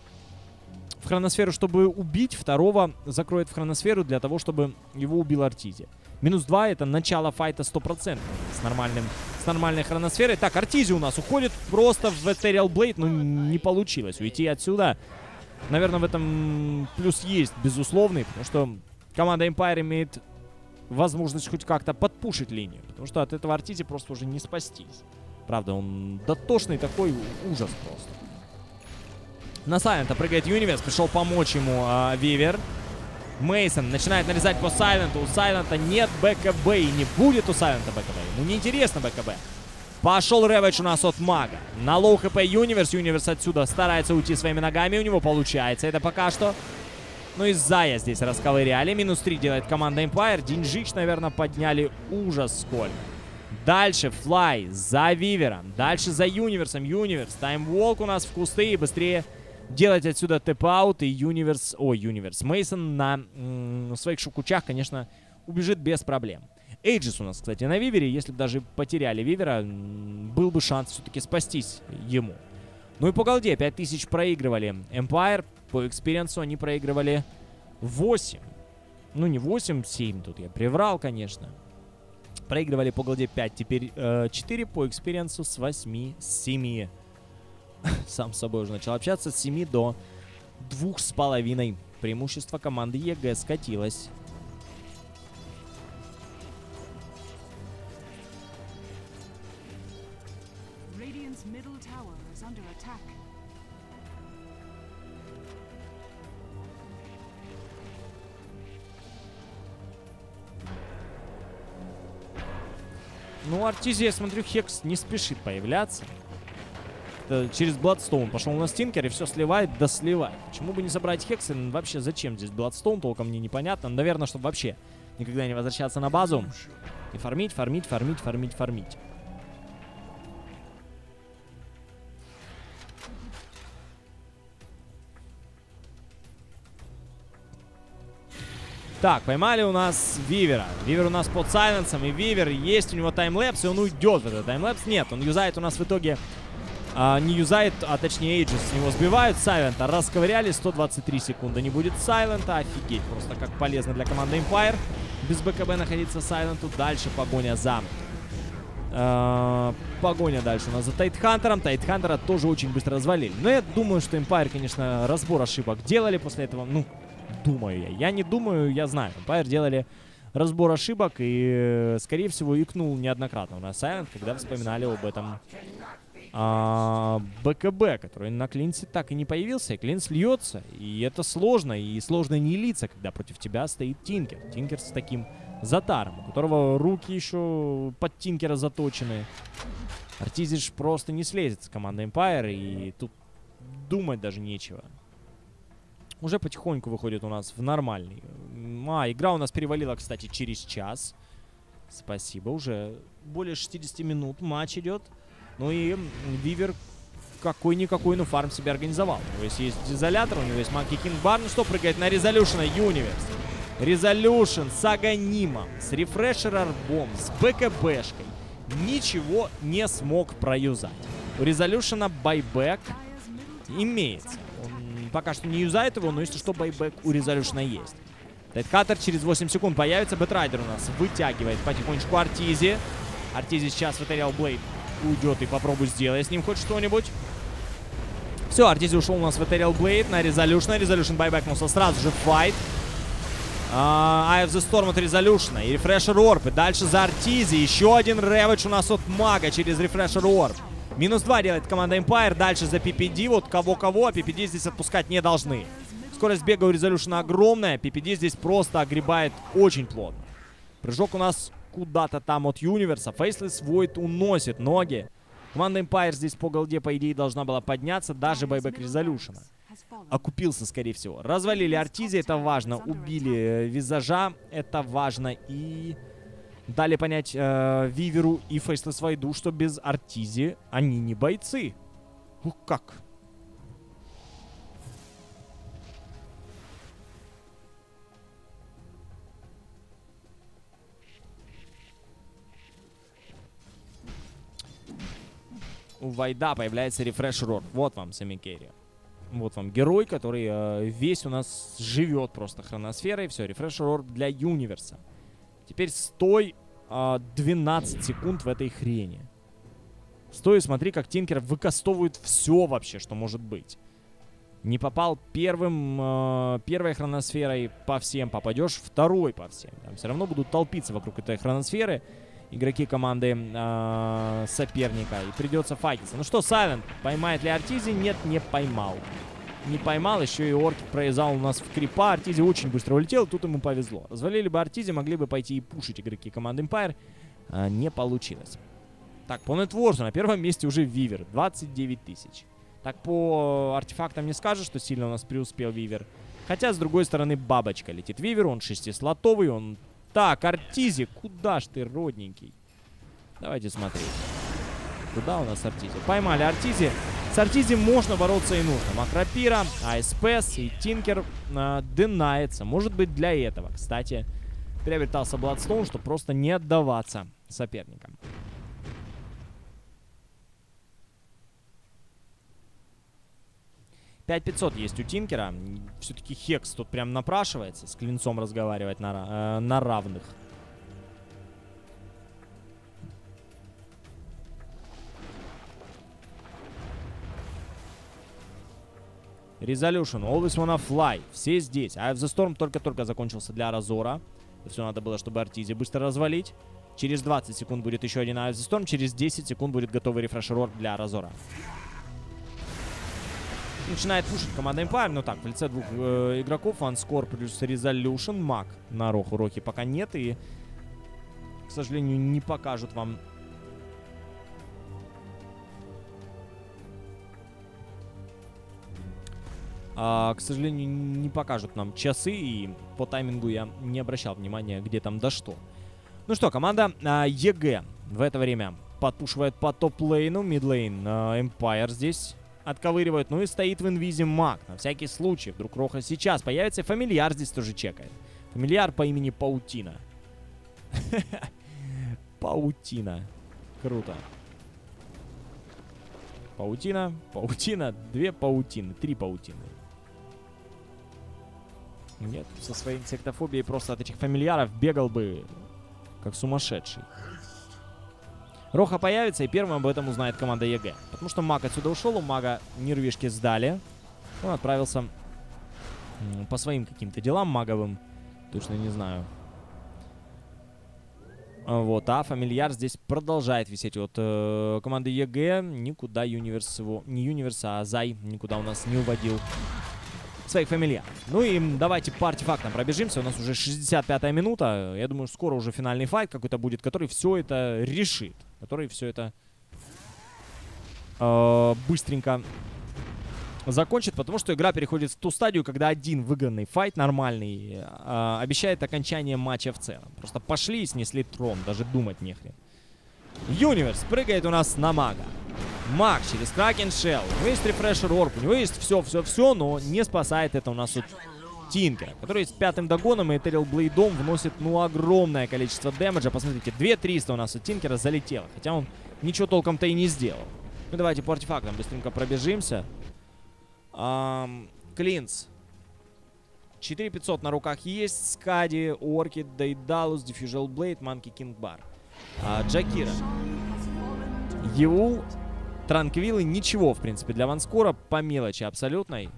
хроносферу, чтобы убить, второго закроет в хроносферу для того, чтобы его убил Артизи. Минус 2 это начало файта 100% с, нормальным, с нормальной хроносферой. Так, Артизи у нас уходит просто в Ethereal Blade, но не получилось уйти отсюда. Наверное, в этом плюс есть, безусловный, потому что команда Empire имеет возможность хоть как-то подпушить линию. Потому что от этого Артизи просто уже не спастись. Правда, он дотошный такой ужас просто. На Сайлента прыгает Юниверс. Пришел помочь ему а, Вивер. Мейсон начинает нарезать по Сайленту. У Сайлента нет БКБ и не будет у Сайлента БКБ. Ну неинтересно БКБ. Пошел Ravage у нас от Мага. На low хп Юниверс. Юниверс отсюда старается уйти своими ногами. У него получается это пока что. Ну и Zai'я здесь расковыряли. Минус 3 делает команда Empire. Деньжищ, наверное, подняли ужас сколько. Дальше Флай за Вивером. Дальше за Юниверсом. Юниверс. Time Walk у нас в кусты. И быстрее делать отсюда TP out. И Юниверс... Ой, Юниверс. Мейсон на своих шукучах, конечно, убежит без проблем. Aegis у нас, кстати, на Вивере. Если бы даже потеряли Вивера, был бы шанс все-таки спастись ему. Ну и по голде 5000 проигрывали. Empire по экспириенсу они проигрывали 8. Ну не 8, 7 тут я приврал, конечно. Проигрывали по голде 5, теперь э, 4 по экспириенсу с 8, с 7. Сам с собой уже начал общаться. С 7 до 2,5. Преимущество команды EG скатилось. Ну, Артизи, я смотрю, Hex не спешит появляться. Это через Bloodstone пошел наш Тинкер и все сливает, да сливает. Почему бы не забрать Хекса? Вообще зачем здесь Bloodstone, толком мне непонятно. Наверное, чтобы вообще никогда не возвращаться на базу. И фармить, фармить, фармить, фармить, фармить. Так, поймали у нас Вивера. Вивер у нас под сайленсом, и Вивер, есть у него таймлэпс, и он уйдет в этот таймлэпс. Нет, он юзает у нас в итоге... А, не юзает, а точнее Эйджис с него сбивают. Сайлента расковыряли, 123 секунды не будет Сайлента. Офигеть, просто как полезно для команды Empire. Без БКБ находиться Сайленту. Дальше погоня за Э, погоня дальше у нас за Тайтхантером. Тайтхантера тоже очень быстро развалили. Но я думаю, что Empire, конечно, разбор ошибок делали после этого. Ну, думаю я. Я не думаю, я знаю. Empire делали разбор ошибок и, скорее всего, икнул неоднократно у нас Silent, когда вспоминали об этом а, БКБ, который на Клинсе так и не появился, и Клинс льется, и это сложно, и сложно не литься, когда против тебя стоит Тинкер. Тинкер с таким затаром, у которого руки еще под Тинкера заточены. Артизиш просто не слезет с команды Empire, и тут думать даже нечего. Уже потихоньку выходит у нас в нормальный. А, игра у нас перевалила, кстати, через час. Спасибо, уже более 60 минут матч идет. Ну и Вивер какой-никакой, ну, фарм себе организовал. У него есть, есть изолятор, у него есть Манки Кинг Бар. Ну что, прыгает на Резолюшена Юниверс. Резолюшн с Аганимом, с Рефрешер Арбом, с БКБшкой. Ничего не смог проюзать. У Резолюшена buyback имеется. Он пока что не юзает его, но если что, buyback у Резолюшена есть. Тайдхантер через 8 секунд появится. Бэтрайдер у нас вытягивает потихонечку Артизи. Артизи сейчас в Ethereal Blade уйдет и попробуй сделай с ним хоть что-нибудь. Все, Артизи ушел у нас в Ethereal Blade на Resolution. Resolution байбекнулся сразу же в файт. Uh, Eye of the Storm от Resolution. И Refresher Orb. И дальше за Артизи. Еще один Ravage у нас от Мага через Refresher Orb. Минус 2 делает команда Empire. Дальше за PPD. Вот кого-кого, а PPD здесь отпускать не должны. Скорость бега у Resolution огромная. PPD здесь просто огребает очень плотно. Прыжок у нас куда-то там от Юниверса. Фейслес Void уносит ноги. Команда Empire здесь по голде, по идее, должна была подняться, даже байбек Резолюшена. Окупился, скорее всего. Развалили Артизи, это важно. Убили э, Визажа, это важно. И дали понять э, Weaver у и Faceless Void у, что без Arteezy они не бойцы. Ух, как. Void а появляется refresher orb. Вот вам semi-carry. Вот вам герой, который э, весь у нас живет просто хроносферой. Все, refresher orb для Universe а. Теперь стой э, 12 секунд в этой хрени. Стой и смотри, как Тинкер выкастовывает все вообще, что может быть. Не попал первым, э, первой хроносферой по всем, попадешь второй по всем. Там все равно будут толпиться вокруг этой хроносферы игроки команды э, соперника. И придется файтиться. Ну что, Сайлент, поймает ли Артизи? Нет, не поймал. Не поймал, еще и Орки произвел у нас в крипа. Артизи очень быстро улетел, тут ему повезло. Развалили бы Артизи, могли бы пойти и пушить игроки команды Empire. А, не получилось. Так, по нетворсу на первом месте уже Вивер. 29 тысяч. Так, по артефактам не скажешь, что сильно у нас преуспел Вивер. Хотя, с другой стороны, бабочка летит. Вивер, он шестислотовый, он так, Артизи, куда ж ты, родненький? Давайте смотреть. Куда у нас Артизи? Поймали Артизи. С Артизи можно бороться и нужно. Макропира, Айспес и Тинкер э, динается. Может быть для этого, кстати, приобретался Бладстоун, чтобы просто не отдаваться соперникам. 5500 есть у Тинкера. Все-таки Хекс тут прям напрашивается с клинцом разговаривать на, э, на равных. Resolution, Always Wanna Fly. Все здесь. А the Storm только-только закончился для Разора. Все надо было, чтобы Артизи быстро развалить. Через 20 секунд будет еще один Eye the Storm. Через 10 секунд будет готовый рефрешер для Разора начинает пушить команда Empire. Ну так, в лице двух э, игроков. Анскор плюс Resolution. Маг на Роху Рохи пока нет. И, к сожалению, не покажут вам... А, к сожалению, не покажут нам часы. И по таймингу я не обращал внимания, где там да что. Ну что, команда а, EG в это время подпушивает по топ-лейну. Мидлейн а, Empire здесь отковыривают. Ну и стоит в инвизе маг. На всякий случай. Вдруг Роха сейчас появится. Фамильяр здесь тоже чекает. Фамильяр по имени Паутина. Паутина. Круто. Паутина, паутина, две паутины, три паутины. Нет, со своей инсектофобией просто от этих фамильяров бегал бы как сумасшедший. Роха появится, и первым об этом узнает команда EG. Потому что маг отсюда ушел, у мага нервишки сдали. Он отправился по своим каким-то делам маговым. Точно не знаю. А, Вот, а фамильяр здесь продолжает висеть от э, команды EG. Никуда Universe его, не Universe, а Zai никуда у нас не уводил своих фамильяров. Ну и давайте по артефактам пробежимся. У нас уже 65-я минута. Я думаю, скоро уже финальный файт какой-то будет, который все это решит. Который все это э, быстренько закончит, потому что игра переходит в ту стадию, когда один выигранный файт нормальный э, обещает окончание матча в целом. Просто пошли и снесли трон, даже думать не хрен. Universe прыгает у нас на мага. Маг через Kraken Shell. У него есть refresher orb, у него есть все-все-все, но не спасает это у нас от Тинкера, который с пятым дагоном и Ethereal Blade ом вносит, ну, огромное количество дэмэджа. Посмотрите, 2300 у нас от Тинкера залетело, хотя он ничего толком-то и не сделал. Ну, давайте по артефактам быстренько пробежимся. Ам, Clinkz. 4500 на руках есть. Skadi, Orchid, Daedalus, Diffusal Blade, Monkey King Bar. Джакира. Еул, Транквилы, ничего, в принципе, для Ванскора по мелочи абсолютной.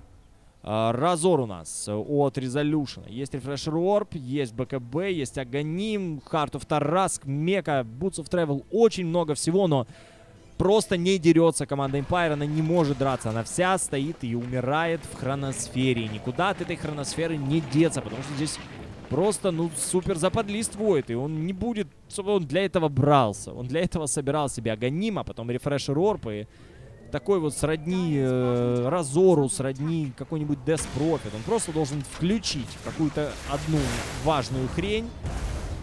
А, Разор у нас э, от Резолюшена. Есть Refresher Orb, есть БКБ, есть Аганим, Heart of Tarrasque, Мека, Boots of Travel. Очень много всего, но просто не дерется команда Empire. Она не может драться. Она вся стоит и умирает в хроносфере. И никуда от этой хроносферы не деться, потому что здесь просто, ну, супер западлист воет. И он не будет... Он для этого брался. Он для этого собирал себе Аганима, потом Refresher Orb и такой вот сродни э, Разору, сродни какой-нибудь Death Prophet. Он просто должен включить какую-то одну важную хрень,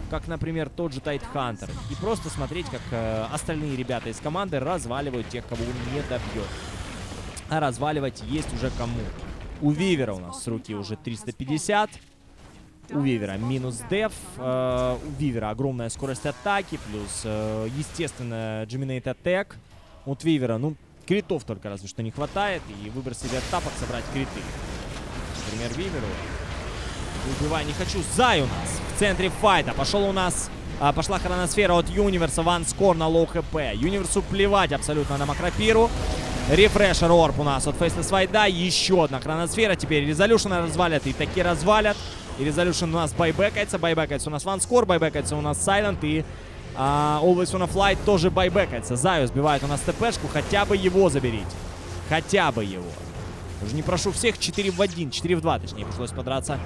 как, например, тот же Тайт Хантер, и просто смотреть, как э, остальные ребята из команды разваливают тех, кого он не добьет. А разваливать есть уже кому. У Weaver а у нас с руки уже 350. У Weaver а минус деф. э, у Weaver а огромная скорость атаки, плюс, э, естественно, Geminate Attack. От Weaver а, ну, критов только разве что не хватает. И выбор себе тапок собрать криты. Например, Weaver у. Убивай, не хочу. Zai у нас в центре файта. Пошел у нас... а, пошла хроносфера от Universe а. Vanskor на low хп. Universe у плевать абсолютно на макропиру. Refresher Orb у нас от Faceless Void а. Еще одна хроносфера. Теперь Resolution а развалят и таки развалят. И Resolution у нас байбекается. Байбекается у нас Vanskor. Байбекается у нас Silent. И а, Always on a Flight тоже байбекается. Zai ю сбивает у нас ТПшку. Хотя бы его заберите. Хотя бы его. Уже не прошу всех 4 в 1. 4 в 2, точнее. Пришлось подраться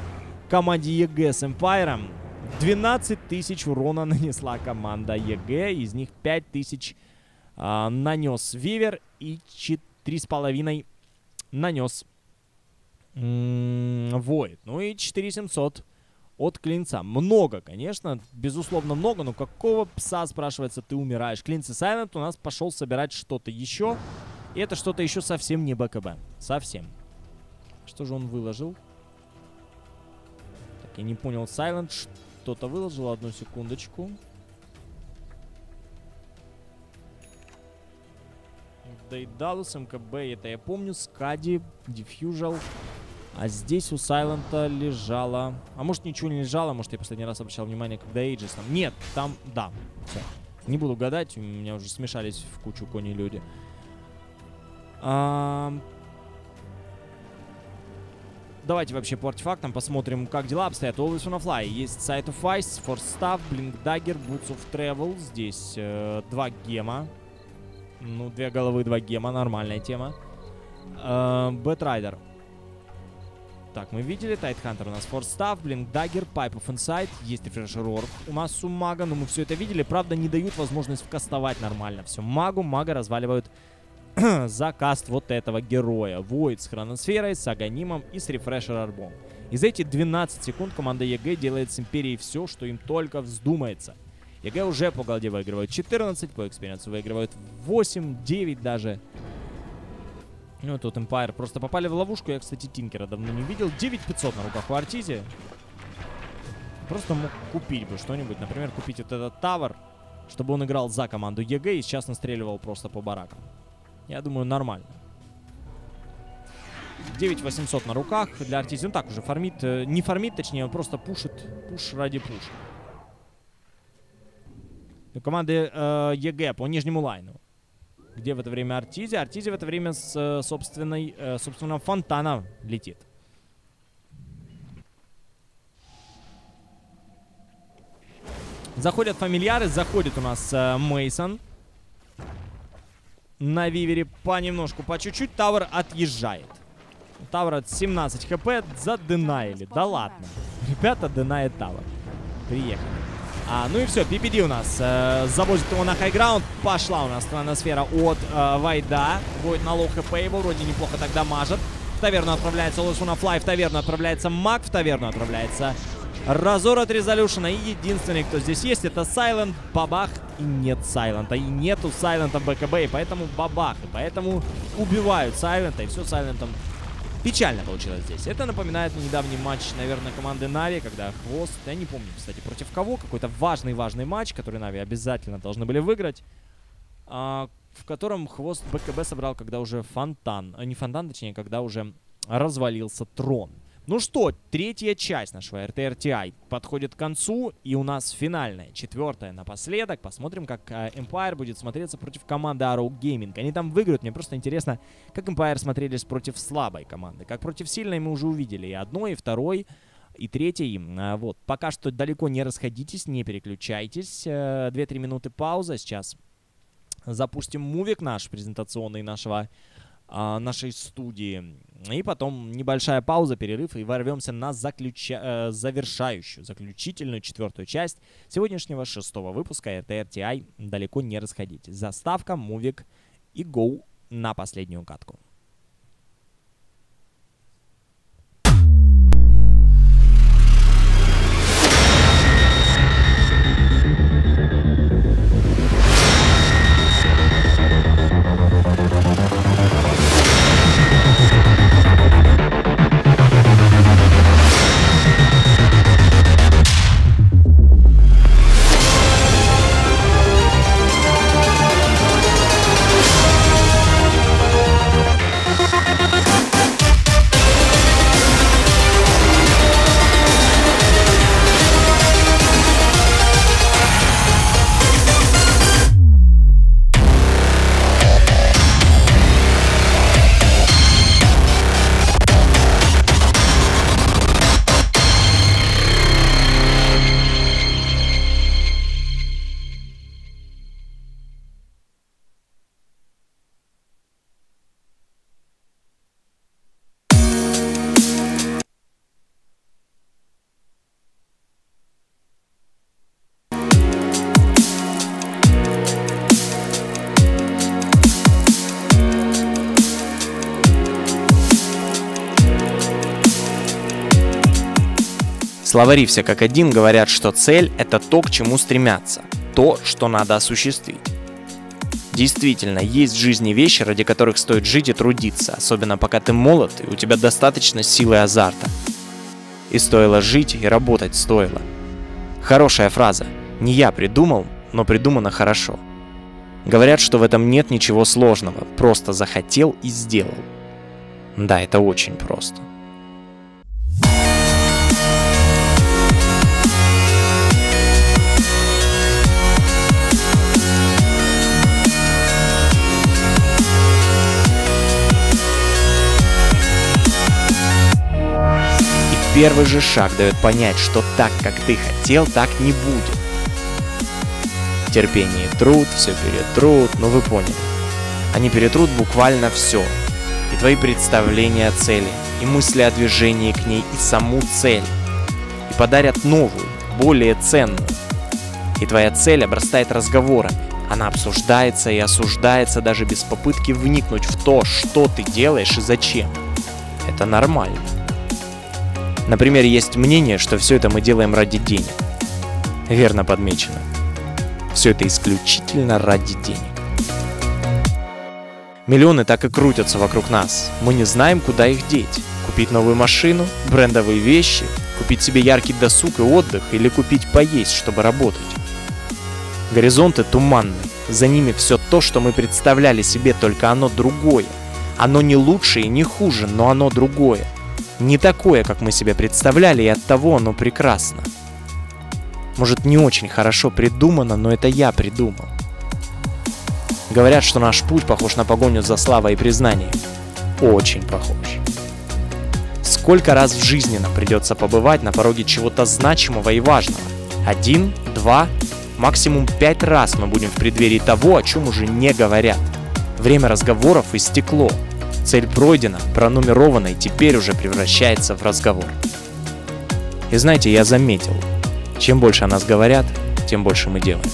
команде EG с Empire ом. 12 тысяч урона нанесла команда EG. Из них 5 тысяч а, нанес Вивер. И 3,5 нанес Войд. Ну и 4700 от Клинца. Много, конечно, безусловно много, но какого пса, спрашивается, ты умираешь? Клинц и Сайлент у нас пошел собирать что-то еще. И это что-то еще совсем не БКБ. Совсем. Что же он выложил? Так, я не понял. Сайлент что-то выложил. Одну секундочку. Дейдалус, МКБ, это я помню. Скади, Диффьюжал. А здесь у Сайлента лежало... А может ничего не лежало, может я последний раз обращал внимание, когда Эйджис там... Нет, там, да, все. Не буду гадать, у меня уже смешались в кучу кони люди. Ам, Давайте вообще по артефактам посмотрим, как дела обстоят. Always on a Fly. Есть Sight of Ice, Force Staff, Blink Dagger, Boots of Travel. Здесь э, два гема. Ну, две головы, два гема. Нормальная тема. Э, Batrider. Так, мы видели Tidehunter. У нас Staff, Blink Dagger, Pipe of Insight. Есть Refresher Orb у нас у мага, но мы все это видели. Правда, не дают возможность вкастовать нормально все. Магу, мага разваливают за каст вот этого героя. Void с хроносферой, с аганимом и с refresher orb ом. И за эти 12 секунд команда EG делает с Империей все, что им только вздумается. EG уже по голде выигрывают 14, по экспириенсу выигрывают 8, 9 даже. Ну, тут Empire просто попали в ловушку. Я, кстати, Тинкера давно не видел. 9500 на руках у Arteezy. Просто мог купить бы что-нибудь. Например, купить вот этот тавер, чтобы он играл за команду EG и сейчас настреливал просто по баракам. Я думаю, нормально. 9800 на руках для Arteezy. Он так уже фармит. э, Не фармит, точнее, он просто пушит. Пуш ради пуша. У команды э, EG по нижнему лайну. Где в это время Arteezy? Arteezy в это время с э, собственной, э, собственного фонтана летит. Заходят фамильяры, заходит у нас э, Mason. На Weaver е понемножку, по чуть-чуть. Тавер отъезжает. Тавер от 17 хп заденаили. Да ладно. Ребята, денаит тавер. Приехали. А, ну и все, PPD у нас э, завозит его на хайграунд. Пошла у нас сфера от э, Void а. Будет на low хп его, вроде неплохо тогда мажет. В таверну отправляется AlwaysWannaFly, в таверну отправляется Маг, в таверну отправляется Разор от Resolution а. И единственный, кто здесь есть, это Silent. Бабах. И нет Silent а. И нету Silent а БКБ. И поэтому бабах. И поэтому убивают Сайлента. И все Сайлентом печально получилось здесь. Это напоминает мне недавний матч, наверное, команды Нави, когда Хвост, я не помню, кстати, против кого, какой-то важный-важный матч, который Нави обязательно должны были выиграть, а, в котором Хвост БКБ собрал, когда уже фонтан, а не фонтан, точнее, когда уже развалился трон. Ну что, третья часть нашего RTRTI подходит к концу, и у нас финальная, четвертая напоследок. Посмотрим, как э, Empire будет смотреться против команды Arrow Gaming. Они там выиграют, мне просто интересно, как Empire смотрелись против слабой команды. Как против сильной мы уже увидели и одной, и второй, и третьей. А, вот, пока что далеко не расходитесь, не переключайтесь. 2-3 э, минуты пауза, сейчас запустим мувик наш презентационный нашего а, нашей студии. И потом небольшая пауза, перерыв, и ворвемся на заключа... э, завершающую, заключительную четвертую часть сегодняшнего шестого выпуска RTRTI. Далеко не расходитесь. Заставка, мувик и гоу на последнюю катку. Словари все как один говорят, что цель – это то, к чему стремятся, то, что надо осуществить. Действительно, есть в жизни вещи, ради которых стоит жить и трудиться, особенно пока ты молод и у тебя достаточно силы и азарта. И стоило жить и работать стоило. Хорошая фраза. Не я придумал, но придумано хорошо. Говорят, что в этом нет ничего сложного, просто захотел и сделал. Да, это очень просто. Первый же шаг дает понять, что так, как ты хотел, так не будет. Терпение и труд, все перетрут, ну вы поняли. Они перетрут буквально все. И твои представления о цели, и мысли о движении к ней, и саму цель. И подарят новую, более ценную. И твоя цель обрастает разговорами. Она обсуждается и осуждается даже без попытки вникнуть в то, что ты делаешь и зачем. Это нормально. Например, есть мнение, что все это мы делаем ради денег. Верно подмечено. Все это исключительно ради денег. Миллионы так и крутятся вокруг нас. Мы не знаем, куда их деть. Купить новую машину, брендовые вещи, купить себе яркий досуг и отдых или купить поесть, чтобы работать. Горизонты туманны. За ними все то, что мы представляли себе, только оно другое. Оно не лучше и не хуже, но оно другое не такое, как мы себе представляли, и от того оно прекрасно. Может, не очень хорошо придумано, но это я придумал. Говорят, что наш путь похож на погоню за славой и признанием. Очень похож. Сколько раз в жизни нам придется побывать на пороге чего-то значимого и важного? Один, два, максимум пять раз мы будем в преддверии того, о чем уже не говорят. Время разговоров истекло. Цель пройдена, пронумерована и теперь уже превращается в разговор. И знаете, я заметил, чем больше о нас говорят, тем больше мы делаем.